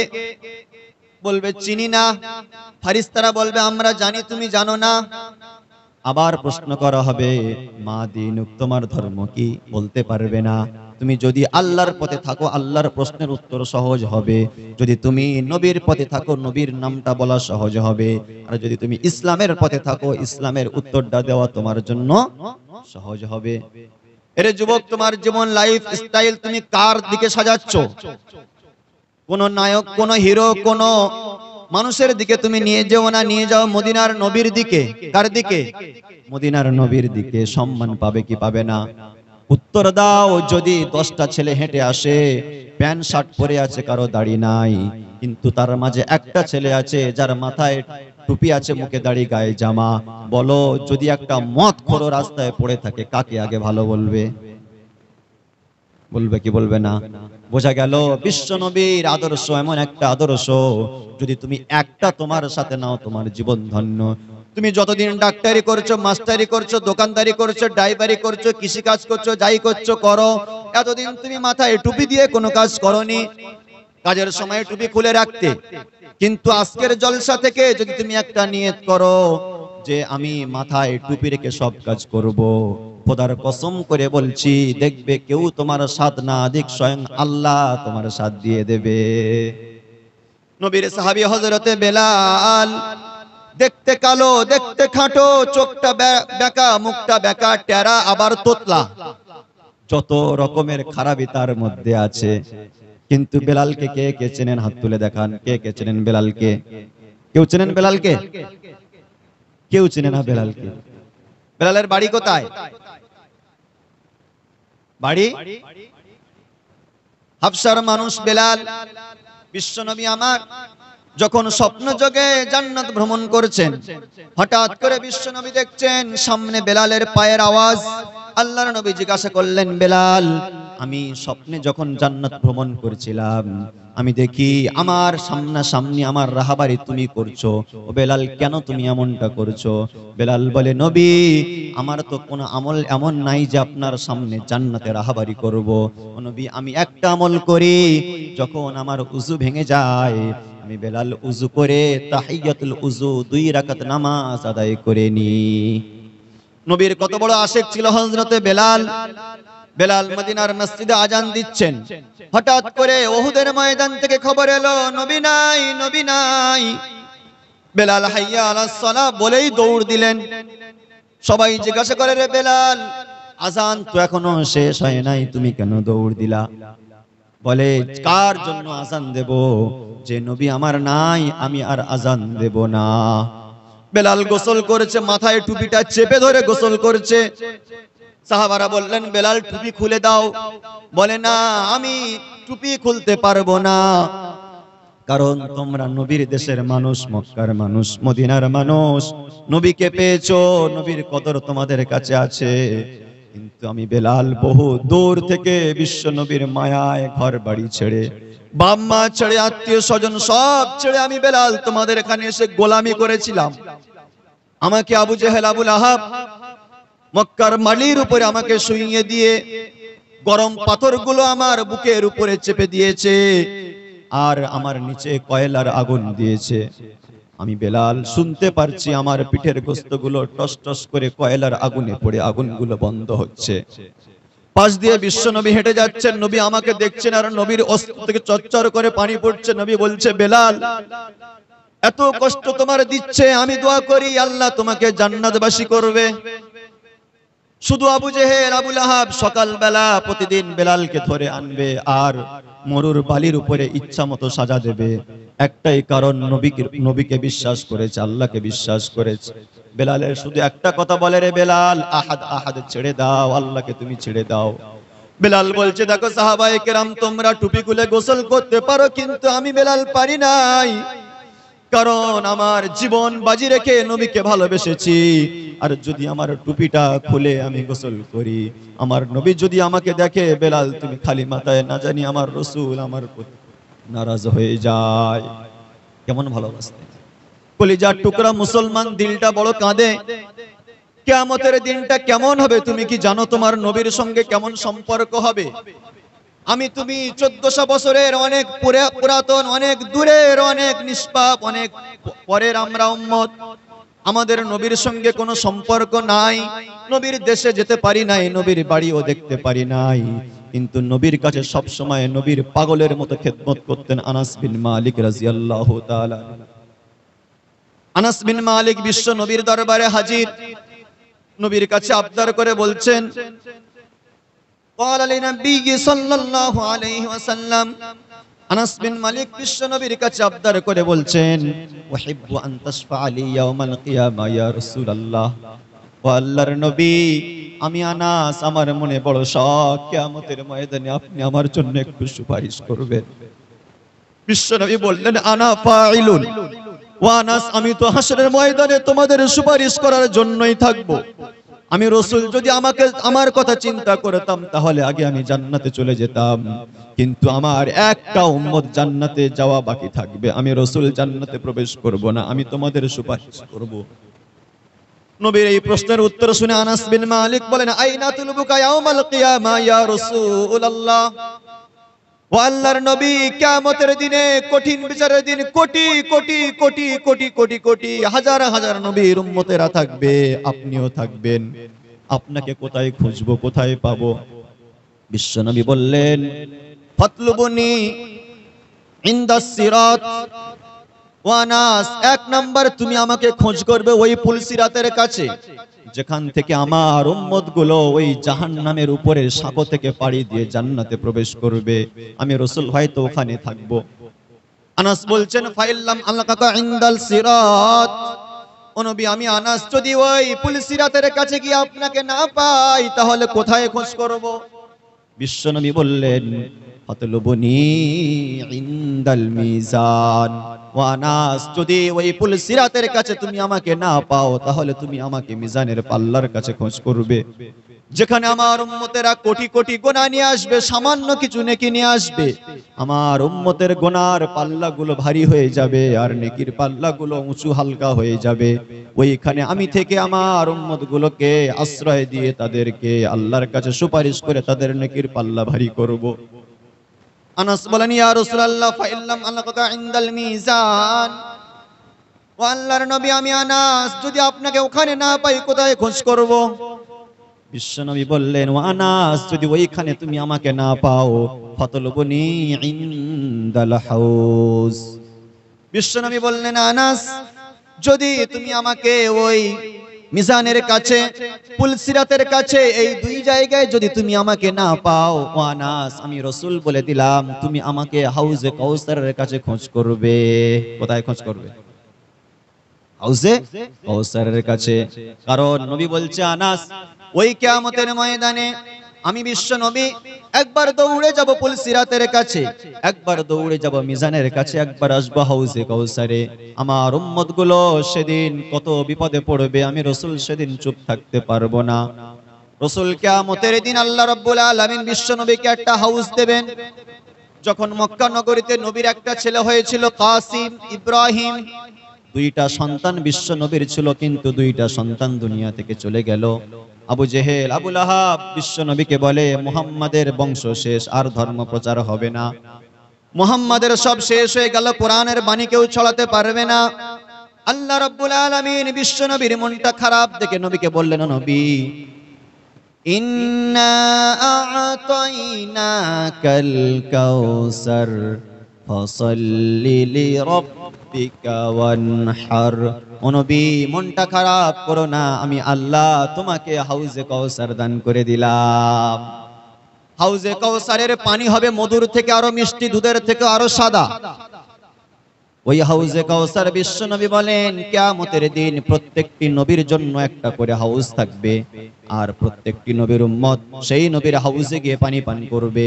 বলবে, চিনি না। ফারিস্তারা বলবে, আমরা জানি, তুমি জানো না। আবার প্রশ্ন করা হবে, মা দিনুক, তোমার ধর্ম কি? বলতে পারবে না। তুমি যদি আল্লাহর পথে থাকো, আল্লাহর প্রশ্নের উত্তর সহজ হবে। যদি তুমি নবীর পথে থাকো, নবীর নামটা বলা সহজ হবে। আর যদি তুমি ইসলামের পথে থাকো, ইসলামের উত্তরটা দেওয়া তোমার জন্য সহজ হবে। এরে যুবক, তোমার জীবন লাইফ স্টাইল তুমি কার দিকে সাজাচ্ছ? কোন নায়ক, কোন হিরো কোন মানুষের দিকে তুমি নিয়ে যাও না, নিয়ে যাও মদিনার নবীর দিকে। কার দিকে? মদিনার নবীর দিকে। সম্মান পাবে কি পাবে না? উত্তর দাও, যদি দশটা ছেলে হেঁটে আসে, প্যান্ট শার্ট পরে আছে, কারও দাড়ি নাই। কিন্তু তার মাঝে একটা ছেলে আছে, যার মাথায় টুপি আছে, মুখে দাড়ি, গায়ে জামা। বলো, যদি একটা মদ খোরো রাস্তায় পড়ে থাকে, কাকে আগে ভালো বলবে? বলবে কি বলবে না? বোঝা গেল, বিশ্ব নবীর আদর্শ এমন একটা আদর্শ। যদি তুমি একটা তোমার সাথে নাও, তোমার জীবন ধন্য। তুমি যতদিন ডাক্তারি করছ, মাস্টারি করছ, দোকানদারি করছ, ড্রাইভারি করছ কৃষি কাজ করছ, যাই করছ, করো। এতদিন তুমি মাথায় টুপি দিয়ে কোনো কাজ করনি। কাজের সময় টুপি খুলে রাখতে। কিন্তু আজকের জলসা থেকে যদি তুমি একটা নিয়ত করো যে আমি মাথায় টুপি রেখে সব কাজ করব। খোদার কসম করে বলছি, দেখবে কেউ তোমার সাথ না দিক, স্বয়ং আল্লাহ তোমার সাথ দিয়ে দেবে। নবীর সাহাবী হযরতে বেলাল, দেখতে কালো, দেখতে খাটো, চোখটা বেঁকা, মুখটা বেঁকা, টেরা, আবার তোতলা। যত রকমের খারাপি তার মধ্যে আছে। কিন্তু বেলালকে কে কে চেনেন হাত তুলে দেখান কে কে চেনেন বেলালকে কেউ চেনেন বেলালকে কেউ চেনে না বেলালকে বেলালের বাড়ি কোথায় বাড়ি হাফসার মানুষ বেলাল বিশ্বনবী আমার যখন স্বপ্ন যোগে জান্নাত ভ্রমণ করছেন, হঠাৎ করে বিশ্বনবী দেখছেন, সামনে বেলালের পায়ের আওয়াজ। আল্লাহর নবী জিজ্ঞাসা করলেন, বেলাল, আমি স্বপ্নে যখন জান্নাত ভ্রমণ করছিলাম, আমি দেখি আমার সামনা সামনি আমার রাহাবারি তুমি করছ। ও বেলাল, কেন তুমি এমনটা করছ? বেলাল বলে, নবী, আমার তো কোনো আমল এমন নাই যে আপনার সামনে জান্নাতে রাহাবারি করব। নবী, আমি একটা আমল করি, যখন আমার উজু ভেঙে যায় আমি বেলাল উজু করে তাহিয়াতুল উজু দুই রাকাত নামাজ আদায় করে নি। নবীর কত বড় আশেক ছিল হযরতে বেলাল। বেলাল মদিনার মসজিদে আজান দিচ্ছেন। হঠাৎ করে ওহুদের ময়দান থেকে খবর এলো, নবী নাই নবী নাই। বেলাল হাইয়া আলাস সালাহ বলেই দৌড় দিলেন। সবাই জিজ্ঞাসা করে, রে বেলাল, আজান তো এখনও শেষ হয় নাই, তুমি কেন দৌড় দিলা? বলে কার জন্য আজান দেব? যে নবী আমার নাই আমি আর আজান দেব না। বেলাল গোসল করেছে মাথায় টুপিটা চেপে ধরে গোসল করছে। সাহাবারা বললেন বেলাল টুপি খুলে দাও। বলে না আমি টুপি খুলতে পারব না। কারণ তোমরা নবীর দেশের মানুষ মক্কার মানুষ মদিনার মানুষ। নবীকে পেয়েছ নবীর কদর তোমাদের কাছে আছে। কিন্তু আমি বেলাল বহু দূর থেকে বিশ্ব নবীর মায়ায় ঘর বাড়ি ছেড়ে বাপ মা ছেড়ে, আত্মীয় স্বজন সব ছেড়ে আমি বেলাল তোমাদের এখানে এসে গোলামি করেছিলাম। আমাকে আবু জেহেল, আবুল আহাব মক্কার মালির উপরে আমাকে শুইয়ে দিয়ে গরম পাথরগুলো আমার বুকের উপরে চেপে দিয়েছে আর আমার নিচে কয়লার আগুন দিয়েছে। আমি বেলাল শুনতে পারছি আমার পিঠের গোস্তগুলো টস টস করে কয়লার আগুনে পড়ে আগুনগুলো বন্ধ হচ্ছে। পাশ দিয়ে বিশ্ব নবী হেঁটে যাচ্ছেন নবী আমাকে দেখছেন আর নবীর অস্ত্র থেকে চচ্চর করে পানি পড়ছে নবী বলছে বেলাল এত কষ্ট তোমার দিচ্ছে আমি দোয়া করি আল্লাহ তোমাকে জান্নাতবাসী করবে। শুধু আবু জেহেল আবুল আহাব সকালবেলা প্রতিদিন বেলালকে ধরে আনবে আর মরুর বালির উপরে ইচ্ছা মতো সাজা দেবে। একটাই কারণ, নবীকে নবীকে বিশ্বাস করেছে, আল্লাহকে বিশ্বাস করেছে। বেলালের শুধু একটা কথা বলে রে বেলাল, আহাদ আহাদ ছেড়ে দাও, আল্লাহকে তুমি ছেড়ে দাও। বেলাল বলছে, দেখো সাহাবায়ে কেরাম, তোমরা টুপি খুলে গোসল করতে পারো, কিন্তু আমি বেলাল পারি নাই। কারণ আমার জীবন বাজি রেখে নবীকে ভালোবেসেছি। আর যদি আমার টুপিটা খুলে আমি গোসল করি, আমার নবী যদি আমাকে দেখে, বেলাল, তুমি খালি মাথায় না জানি আমার রসুল আমার নারাজ হয়ে যায়। কেমন ভালোবাসতে কলিজার টুকরা মুসলমান দিলটা বড় কাঁদে। কেয়ামতের দিনটা কেমন হবে তুমি কি জানো? তোমার নবীর সঙ্গে কেমন সম্পর্ক হবে? আমি তুমি চোদ্দশো বছরের অনেক পুরা- পুরাতন, অনেক দূরের, অনেক নিষ্পাপ, অনেক পরের আমরা উম্মত। আমাদের নবীর সঙ্গে কোনো সম্পর্ক নাই। নবীর দেশে যেতে পারি নাই, নবীর বাড়িও দেখতে পারি নাই। কিন্তু নবীর কাছে সব সময় নবীর পাগলের মতো খেদমত করতেন আনাস বিন মালিক রাজিয়াল্লাহু আনাস বিন মালিক বিশ্ব নবীর দরবারে হাজির। নবীর কাছে আবদার করে বলছেন قال لنبي صلى الله عليه وسلم আনাস বিন মালিক বিশ্ব নবীর কাছে আবদার করে বলছেন ওয়াহিব্বু আন তাশফা লি ইয়াউমাল কিয়ামা ইয়া রাসূলুল্লাহ ও আল্লাহর নবী আমি আনাস আমার মনে বড় শখ কিয়ামতের ময়দানে আপনি আমার জন্য একটু সুপারিশ করবেন বিশ্ব নবী বললেন আনা ফাইলুন ও আনাস আমি তো হাসরের ময়দানে তোমাদের সুপারিশ করার জন্যই থাকবো আমি রসুল, যদি আমাকে আমার কথা চিন্তা করতাম, তাহলে আগে আমি জান্নাতে চলে যেতাম। কিন্তু আমার একটা উম্মত জান্নাতে যাওয়া বাকি থাকবে। আমি রসুল জান্নাতে প্রবেশ করব না, আমি তোমাদের সুপারিশ করব। নবীর এই প্রশ্নের উত্তর শুনে আনাস বিন মালিক বলেন আইনা তুলবুকা ইয়াউমাল কিয়ামা ইয়া রাসূলুল্লাহ? ও আল্লাহর নবী কিয়ামতের দিনে কঠিন বিচারের দিন কোটি কোটি কোটি কোটি কোটি কোটি, হাজার হাজার নবীর উম্মতেরা থাকবে, আপনিও থাকবেন। আপনাকে কোথায় খুঁজবো, কোথায় পাবো? বিশ্বনবী বললেন, ফতলুবনি ইন্দাস সিরাত ওয়ানাস। এক নাম্বার, তুমি আমাকে খোঁজ করবে ওই পুলসিরাতের কাছে। যেখান থেকে আমার উম্মতগুলো ওই জাহান্নামের উপরে সাঁকো থেকে পাড়ি দিয়ে জান্নাতে প্রবেশ করবে, আমি রসুল হয়তো ওখানে থাকব। আনাস বলছেন, ফাইল্লাম আল্লাহ ইন্দাল সিরাত। ও নবী, আমি আনাস যদি ওই পুলসিরাতের কাছে গিয়ে আপনাকে না পাই, তাহলে কোথায় খোঁজ করব? বিশ্বনবী বললেন ফতলুবনি ইনদাল মিজান ও আনাস যদি ওই পুল সিরাতের কাছে তুমি আমাকে না পাও, তাহলে তুমি আমাকে মিজানের পাল্লার কাছে খোঁজ করবে। যেখানে আমার উম্মতেরা কোটি কোটি গোনা নিয়ে আসবে, সামান্য কিছু নেকি নিয়ে আসবে। আমার উম্মতের গোনার পাল্লাগুলো ভারী হয়ে যাবে আর নেকির পাল্লাগুলো উঁচু হালকা হয়ে যাবে। ওইখানে আমি থেকে আমার উম্মত গুলোকে আশ্রয় দিয়ে তাদেরকে আল্লাহর কাছে সুপারিশ করে তাদের নেকির পাল্লা ভারী করব। আনাস বলেন, ইয়া রাসূলুল্লাহ, ফাইল্লাম আল্লাকা ইনদাল মিজান। ও আল্লাহর নবী, আমি আনাস, যদি আপনাকে ওখানে না পাই, কোথায় খোঁজ করব? বিশ্বনবী বললেন, ও আনাস, যদি ওইখানে তুমি আমাকে না পাও, ফতলবনি ইনদাল হাউজ বিশ্বনবী বললেন, আনাস, যদি তুমি আমাকে ওই মিজানের কাছে পুলসিরাতের কাছে, এই দুই জায়গায় যদি তুমি আমাকে না পাও ওয়ানাস আমি রসুল বলে দিলাম, তুমি আমাকে হাউজে কৌসারের কাছে খোঁজ করবে। কোথায় খোঁজ করবে? হাউজে কৌসারের কাছে। কারণ নবী বলছে, আনাস, ওই কেয়ামতের ময়দানে আমি বিশ্ব নবী একবার দৌড়ে যাব পুলসিরাতের কাছে, একবার দৌড়ে যাব মিজানের কাছে, একবার আসব হাউজে কৌসারে আমার উম্মতগুলো সেদিন কত বিপদে পড়বে, আমি রসুল সেদিন চুপ থাকতে পারব না। রসুল কেয়ামতের দিন আল্লাহ রব্বুল আলামিন বিশ্ব নবীকে একটা হাউস দেবেন, যখন মক্কা নগরীতে নবীর একটা ছেলে হয়েছিল কাসিম ইব্রাহিম। দুইটা সন্তান বিশ্ব নবীর ছিল, কিন্তু দুইটা সন্তান দুনিয়া থেকে চলে গেল। আবু জেহেল আবুল আহাব বিশ্ব নবীকে বলে, মুহাম্মাদের বংশ শেষ, আর ধর্ম প্রচার হবে না। মুহাম্মাদের সব শেষ হয়ে গেল, কোরআনের বাণী কেউ ছড়াতে পারবে না। আল্লাহ রাব্বুল আলামিন বিশ্ব নবীর মনটা খারাপ দেখে নবীকে বললেন, নবী, ইন্না আ'তাইনাকাল কাউসার মনটা খারাপ করো না, আমি আল্লাহ তোমাকে হাউজে কৌসার দান করে দিলাম। হাউজে কৌসারের পানি হবে মধুর থেকে আরও মিষ্টি, দুধের থেকে আরও সাদা। ওই হাউজে কাউসার বিশ্ব নবী বলেন, কিয়ামতের দিন প্রত্যেকটি নবীর জন্য একটা করে হাউস থাকবে। আর প্রত্যেকটি নবীর উম্মত সেই নবীর হাউসে গিয়ে পানি পান করবে।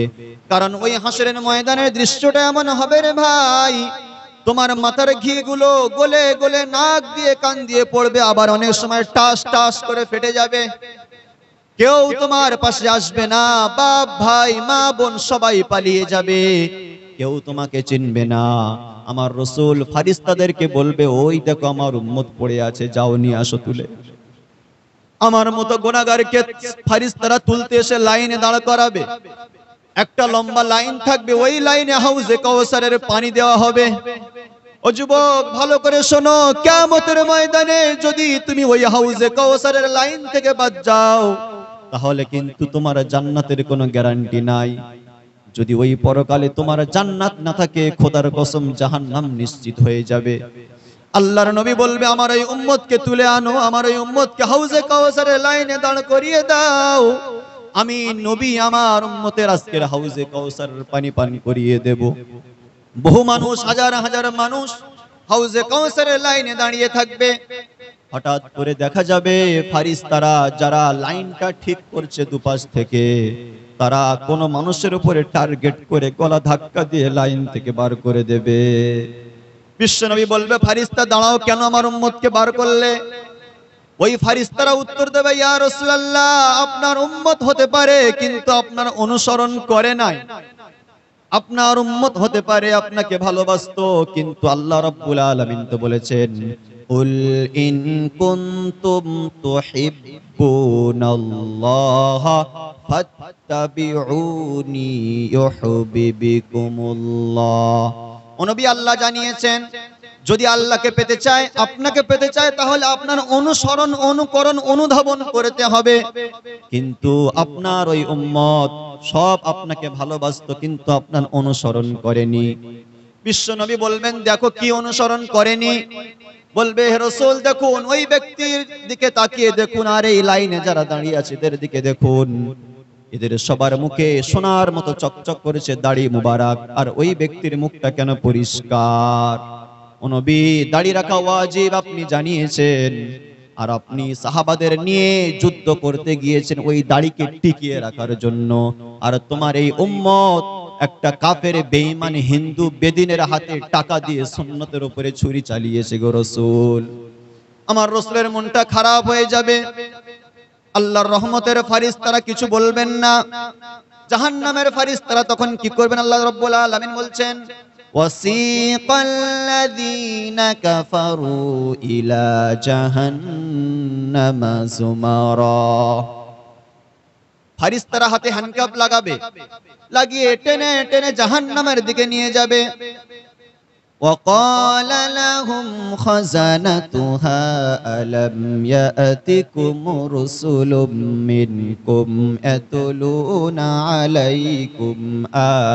কারণ ওই হাসরের ময়দানের দৃশ্যটা এমন হবে রে ভাই, তোমার মাথার ঘি গুলো গলে গলে নাক দিয়ে কান দিয়ে পড়বে, আবার অনেক সময় টাস টাস করে ফেটে যাবে। কেউ তোমার পাশে আসবে না, বাপ, ভাই, মা, বোন সবাই পালিয়ে যাবে। কেউ তোমাকে চিনবে না। আমার রসুল ফারিস্তাদেরকে বলবে, ওই দেখো আমার উম্মত পড়ে আছে, যাও নিয়ে আসো তুলে। আমার মতো গোনাগারকে ফারিস্তারা তুলতে এসে লাইনে দাঁড় করাবে। একটা লম্বা লাইন থাকবে, ওই লাইনে হাউজে কাউসারের পানি দেওয়া হবে। ও যুবক, ভালো করে শোনো, কিয়ামতের ময়দানে যদি তুমি ওই হাউজে কাউসারের লাইন থেকে বাদ যাও, তাহলে কিন্তু তোমার জান্নাতের কোনো গ্যারান্টি নাই। যদি ওই পরকালে তোমার জান্নাত না থাকে, খোদার কসম জাহান্নাম নিশ্চিত হয়ে যাবে। আল্লাহর নবী বলবে, আমার এই উম্মতকে তুলে আনো, আমার এই উম্মতকে হাউজে কাউসারের লাইনে দাঁড় করিয়ে দাও। আমি নবী, আমার উম্মতের আজকের হাউজে কাউসারের পানি পান করিয়ে দেব। বহু মানুষ, হাজার হাজার মানুষ হাউজে কাউসারের লাইনে দাঁড়িয়ে থাকবে। হঠাৎ করে দেখা যাবে, ফারিস্তারা যারা লাইনটা ঠিক করছে দুপাশ থেকে। তারা কোন মানুষের উপরে টার্গেট করে গলা ধাক্কা দিয়ে লাইন থেকে বার করে দেবে। বিশ্বনবী বলবে, ফারিস্তা, দাঁড়াও, কেন আমার উম্মতকে বার করলে? ওই ফারিস্তারা উত্তর দেবে, ইয়া রাসূলুল্লাহ, আপনার উম্মত হতে পারে, কিন্তু আপনার অনুসরণ করে নাই। আপনার উম্মত হতে পারে, আপনাকে ভালোবাসতো, কিন্তু আল্লাহ রাব্বুল আলামিন তো বলেছেন কুল ইন কুনতুম তুহিব্বুনাল্লাহ ফাত্তাবিউনি ইউহিব্বুকুমুল্লাহ ও নবী আল্লাহ জানিয়েছেন, যদি আল্লাহকে পেতে চায়, আপনাকে পেতে চায়, তাহলে আপনার অনুসরণ, অনুকরণ, অনুধাবন করতে হবে। কিন্তু আপনার ওই উম্মত সব আপনাকে ভালোবাসত, কিন্তু আপনার অনুসরণ করেনি। বিশ্ব নবী বলবেন, দেখো কি অনুসরণ করেনি? বলবে, হে রসুল, দেখুন, ওই ব্যক্তির দিকে তাকিয়ে দেখুন, আর এই লাইনে যারা দাঁড়িয়ে আছে, এদের দিকে দেখুন। এদের সবার মুখে সোনার মতো চকচক করেছে দাড়ি মুবারক, আর ওই ব্যক্তির মুখটা কেন পরিষ্কার? নবী, দাড়ি রাখা ওয়াজিব আপনি জানিয়েছেন, আর আপনি সাহাবাদের নিয়ে যুদ্ধ করতে গিয়েছেন ওই দাড়িকে টিকিয়ে রাখার জন্য। আর তোমার এই উম্মত একটা কাফের বেঈমান হিন্দু বেদিনের হাতে টাকা দিয়ে সুন্নতের উপরে ছুরি চালিয়েছে গো রসুল আমার রসুলের মনটা খারাপ হয়ে যাবে আল্লাহর রহমতের ফারিস্তারা কিছু বলবেন না জাহান্নামের ফারিস্তারা তখন কি করবেন আল্লাহ রাব্বুল আলামিন বলছেন وسيق الذين كفروا إلى جهنم زمرا ফারিস্তারা হাতে হ্যান্ডকাপ লাগাবে লাগিয়ে টেনে টেনে জাহান্নামের দিকে নিয়ে যাবে وقال لهم خزنتها ألم يأتكم رسل منكم يتلون عليكم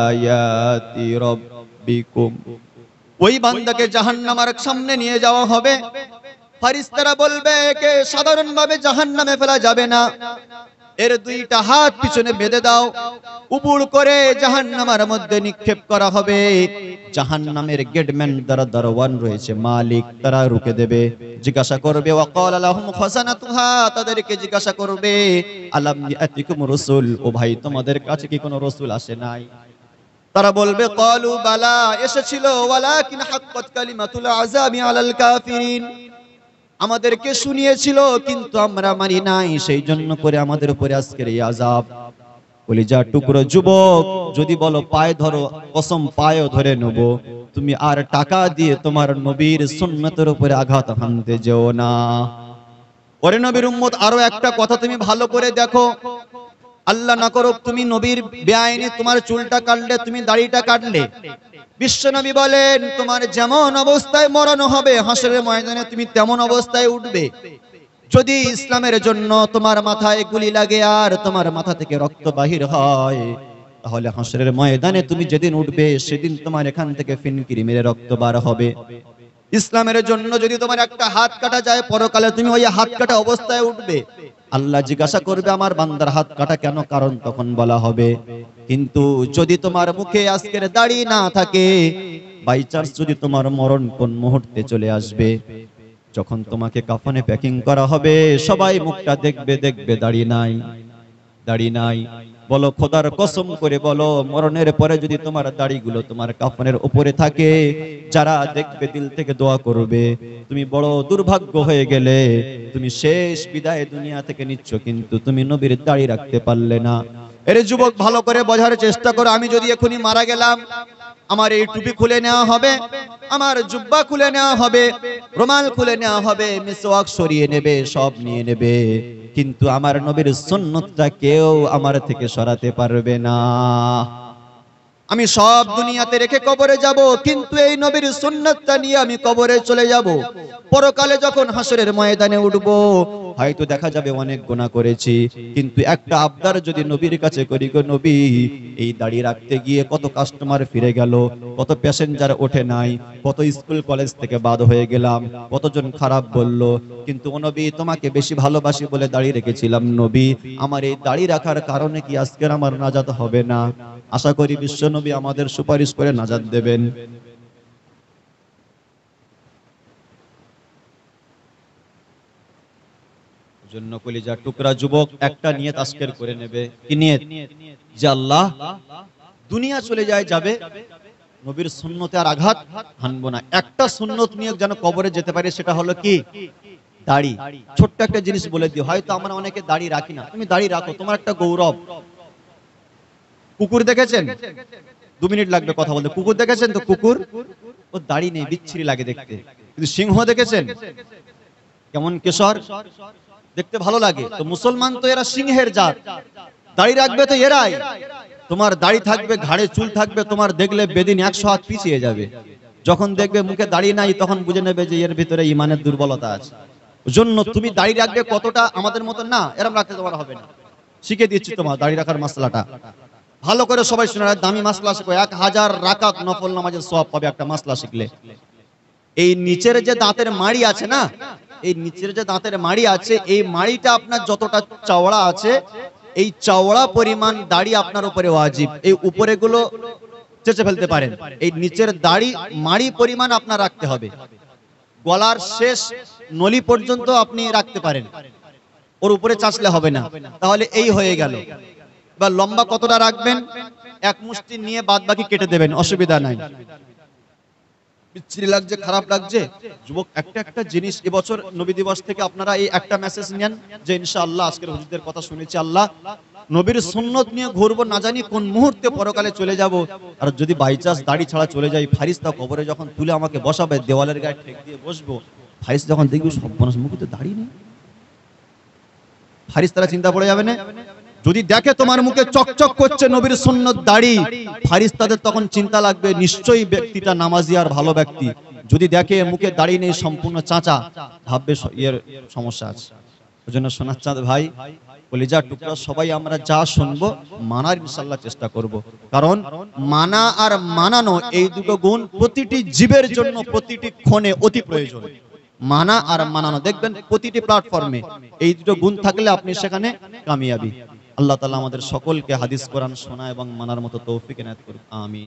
آيات ربكم ওই বান্দাকে জাহান্নামার সামনে নিয়ে যাওয়া হবে ফারিস্তারা বলবে একে সাধারণভাবে জাহান্নামে ফেলা যাবে না এর দুইটা হাত পিছনে বেঁধে দাও। উপুড় করে জাহান্নামের মধ্যে নিক্ষেপ করা হবে। জাহান্নামের গেটম্যান দ্বারা দরওয়ান রয়েছে, মালিক তারা রুকে দেবে। জিজ্ঞাসা করবে, ওয়াকাল আলাহুম খাসানাতুহা তাদেরকে জিজ্ঞাসা করবে, আলাম ইয়াতিকুম রাসূল? ও ভাই, তোমাদের কাছে কি কোনো রাসূল আসে নাই? তারা বলবে, কলু বালা, এসেছিল। ওয়ালাকিন হাক্কাত কালিমাতুল আযাবি আলাল কাফিরিন। আমাদেরকে শুনিয়েছিল, কিন্তু আমরা মানি নাই সেই জন্য করে আমাদের উপরে আজকের এই আযাব। কলিজা টুকরো যুবক, যদি বলো পায়ে ধরো, কসম পায়ে ধরে নেব। তুমি আর টাকা দিয়ে তোমার নবীর সুন্নতের উপরে আঘাত হানতে যেও না। ওরে নবীর উম্মত, আরও একটা কথা তুমি ভালো করে দেখো। আল্লাহ না করো তুমি নবীর বেআইনি তোমার চুলটা কাটলে, তুমি দাড়িটা কাটলে। বিশ্ব নবী বলেন, তোমার যেমন অবস্থায় মরণ হবে, হাসরের ময়দানে তুমি তেমন অবস্থায় উঠবে। যদি ইসলামের জন্য তোমার মাথায় গুলি লাগে আর তোমার মাথা থেকে রক্ত বাহির হয়, তাহলে হাসরের ময়দানে তুমি যেদিন উঠবে, সেদিন তোমার এখান থেকে ফিনকিরি মেরে রক্ত বার হবে। ইসলামের জন্য যদি তোমার একটা হাত কাটা যায়, পরকালে তুমি ওই হাত কাটা অবস্থায় উঠবে। আল্লাহ জিজ্ঞাসা করবে, আমার বান্দার হাত কাটা কেন? কারণ তখন বলা হবে, কিন্তু যদি তোমার মুখে আজকের দাড়ি না থাকে, বাই চান্স যদি তোমার মরণ কোন মুহূর্তে চলে আসবে, যখন তোমাকে কাফনে প্যাকিং করা হবে, সবাই মুখটা দেখবে দেখবে, দাড়ি নাই দাড়ি নাই। বলো, খোদার কসম করে বলো, মরণের পরে যদি তোমার দাড়িগুলো তোমার কাফনের উপরে থাকে, যারা দেখবে, দিল থেকে দোয়া করবে। তুমি বড় দুর্ভাগ্য হয়ে গেলে, তুমি শেষ বিদায় দুনিয়া থেকে নিচ্ছ, কিন্তু তুমি নবীর দাড়ি রাখতে পারলে না। এর যুবক, ভালো করে বোঝার চেষ্টা করো, আমি যদি এখনই মারা গেলাম আমার এই টুপি খুলে নেওয়া হবে, আমার জুব্বা খুলে নেওয়া হবে, রুমাল খুলে নেওয়া হবে, মিসওয়াক সরিয়ে নেবে, সব নিয়ে নেবে। কিন্তু আমার নবীর সুন্নতটা কেউ আমার থেকে সরাতে পারবে না। আমি সব দুনিয়াতে রেখে কবরে যাব, কিন্তু এই নবীর সুন্নতটা নিয়ে আমি কবরে চলে যাব। পরকালে যখন হাসরের ময়দানে উঠব, হয়তো দেখা যাবে অনেক গুনাহ করেছি, কিন্তু একটা আবদার যদি নবীর কাছে করি গো নবী, এই দাড়ি রাখতে গিয়ে কত কাস্টমার ফিরে গেল, কত প্যাসেঞ্জার ওঠে নাই, কত স্কুল কলেজ থেকে বাদ হয়ে গেলাম, কতজন খারাপ বলল, কিন্তু ও নবী তোমাকে বেশি ভালোবাসি বলে দাড়ি রেখেছিলাম নবী, আমার এই দাড়ি রাখার কারণে কি আজকের আমার নাজাত হবে না? আশা করি বিশ্ব নবী আমাদের সুপারিশ করে নাজাদ দেবেন। জন্য কলিজা টুকরা যুবক একটা নিয়ত আজকের করে নেবে। কি নিয়ত? যে আল্লাহ দুনিয়া চলে যায়, যাবে। নবীর সুন্নতে আর আঘাত হানবো না। একটা সুন্নত নিয়ে যেন কবরে যেতে পারে, সেটা হলো কি? দাড়ি। ছোট্ট একটা জিনিস বলে দিও হয়তো আমরা অনেকে দাড়ি রাখি না। তুমি দাড়ি রাখো, তোমার একটা গৌরব। কুকুর দেখেছেন? দু মিনিট লাগবে কথা বলতে। কুকুর দেখেছেন তো? কুকুর? ও দাড়ি নেই, বিচ্ছিরি লাগে দেখতে। কিন্তু সিংহ দেখেছেন? কেমন কেশর? দেখতে ভালো লাগে। তো মুসলমান তো এরা সিংহের জাত। দাড়ি রাখবে তো এরাই। তোমার দাড়ি থাকবে, ঘাড়ে চুল থাকবে, তোমার দেখলে বেদিন একশো হাত পিছিয়ে যাবে। যখন দেখবে মুখে দাড়ি নাই, তখন বুঝে নেবে যে এর ভিতরে ইমানের দুর্বলতা আছে। জন্য তুমি দাড়ি রাখবে কতটা আমাদের মতো না, এরম রাখতে তোমার হবে না। শিখে দিচ্ছি তোমার দাড়ি রাখার মশলাটা ভালো করে সবাই শুনে দামি মাসলা শিখো। এক হাজার রাকাত নফল নামাজের সব পাবে একটা মাসলা শিখলে। এই নিচের যে দাঁতের মাড়ি আছে না, এই নিচের যে দাঁতের মাড়ি আছে, এই মাড়িটা আপনার যতটা চওড়া আছে, এই চওড়া পরিমাণ দাড়ি আপনার উপরে ওয়াজিব। এই উপরে গুলো চেঁচে ফেলতে পারেন। এই নিচের দাড়ি, মাড়ি পরিমাণ আপনার রাখতে হবে। গলার শেষ নলি পর্যন্ত আপনি রাখতে পারেন। ওর উপরে চাচলে হবে না। তাহলে এই হয়ে গেল। বা লম্বা কতটা রাখবেন? এক মুষ্টি নিয়ে বাদ বাকি কেটে দেবেন, অসুবিধা নাই। বিচ্ছিরি লাগছে, খারাপ লাগছে? যুবক, একটা একটা জিনিস এবছর নবী দিবস থেকে আপনারা এই একটা মেসেজ নেন যে, ইনশাআল্লাহ, আজকের হুজুরদের কথা শুনেছি আল্লাহ। নবীর সুন্নত নিয়ে ঘুরবো, না জানি কোন মুহূর্তে পরকালে চলে যাব। আর যদি বাই চান্স দাড়ি ছাড়া চলে যাই, ফারিস্তা কবরে যখন তুলে আমাকে বসাবে, দেওয়ালের গায়ে ঠেক দিয়ে বসবো ফারিস যখন দেখবি সব মানুষ মুখে দাঁড়িয়ে দাড়ি নেই। ফারিস্তারা চিন্তা পড়ে যাবে না? যদি দেখে তোমার মুখে চকচক করছে নবীর সুন্নত দাড়ি, ফারিস্তাদের তখন চিন্তা লাগবে, নিশ্চয়ই ব্যক্তিটা নামাজি আর ভালো ব্যক্তি। যদি দেখে মুখে দাড়ি নেই, সম্পূর্ণ চাঁচা, ভাববে ইয়ের সমস্যা আছে। ওই জন্য সোনার চাঁদ ভাই কলিজা টুকরা সবাই আমরা যা শুনব, মানার ইনশাল্লাহ চেষ্টা করব। কারণ মানা আর মানানো এই দুটো গুণ প্রতিটি জীবের জন্য প্রতিটি ক্ষণে অতি প্রয়োজন। মানা আর মানানো, দেখবেন প্রতিটি প্ল্যাটফর্মে এই দুটো গুণ থাকলে আপনি সেখানে কামিয়াবি। আল্লাহ তালা আমাদের সকলকে হাদিস কোরআন শোনা এবং মানার মতো তৌফিক এনায়ত করুক আমিন।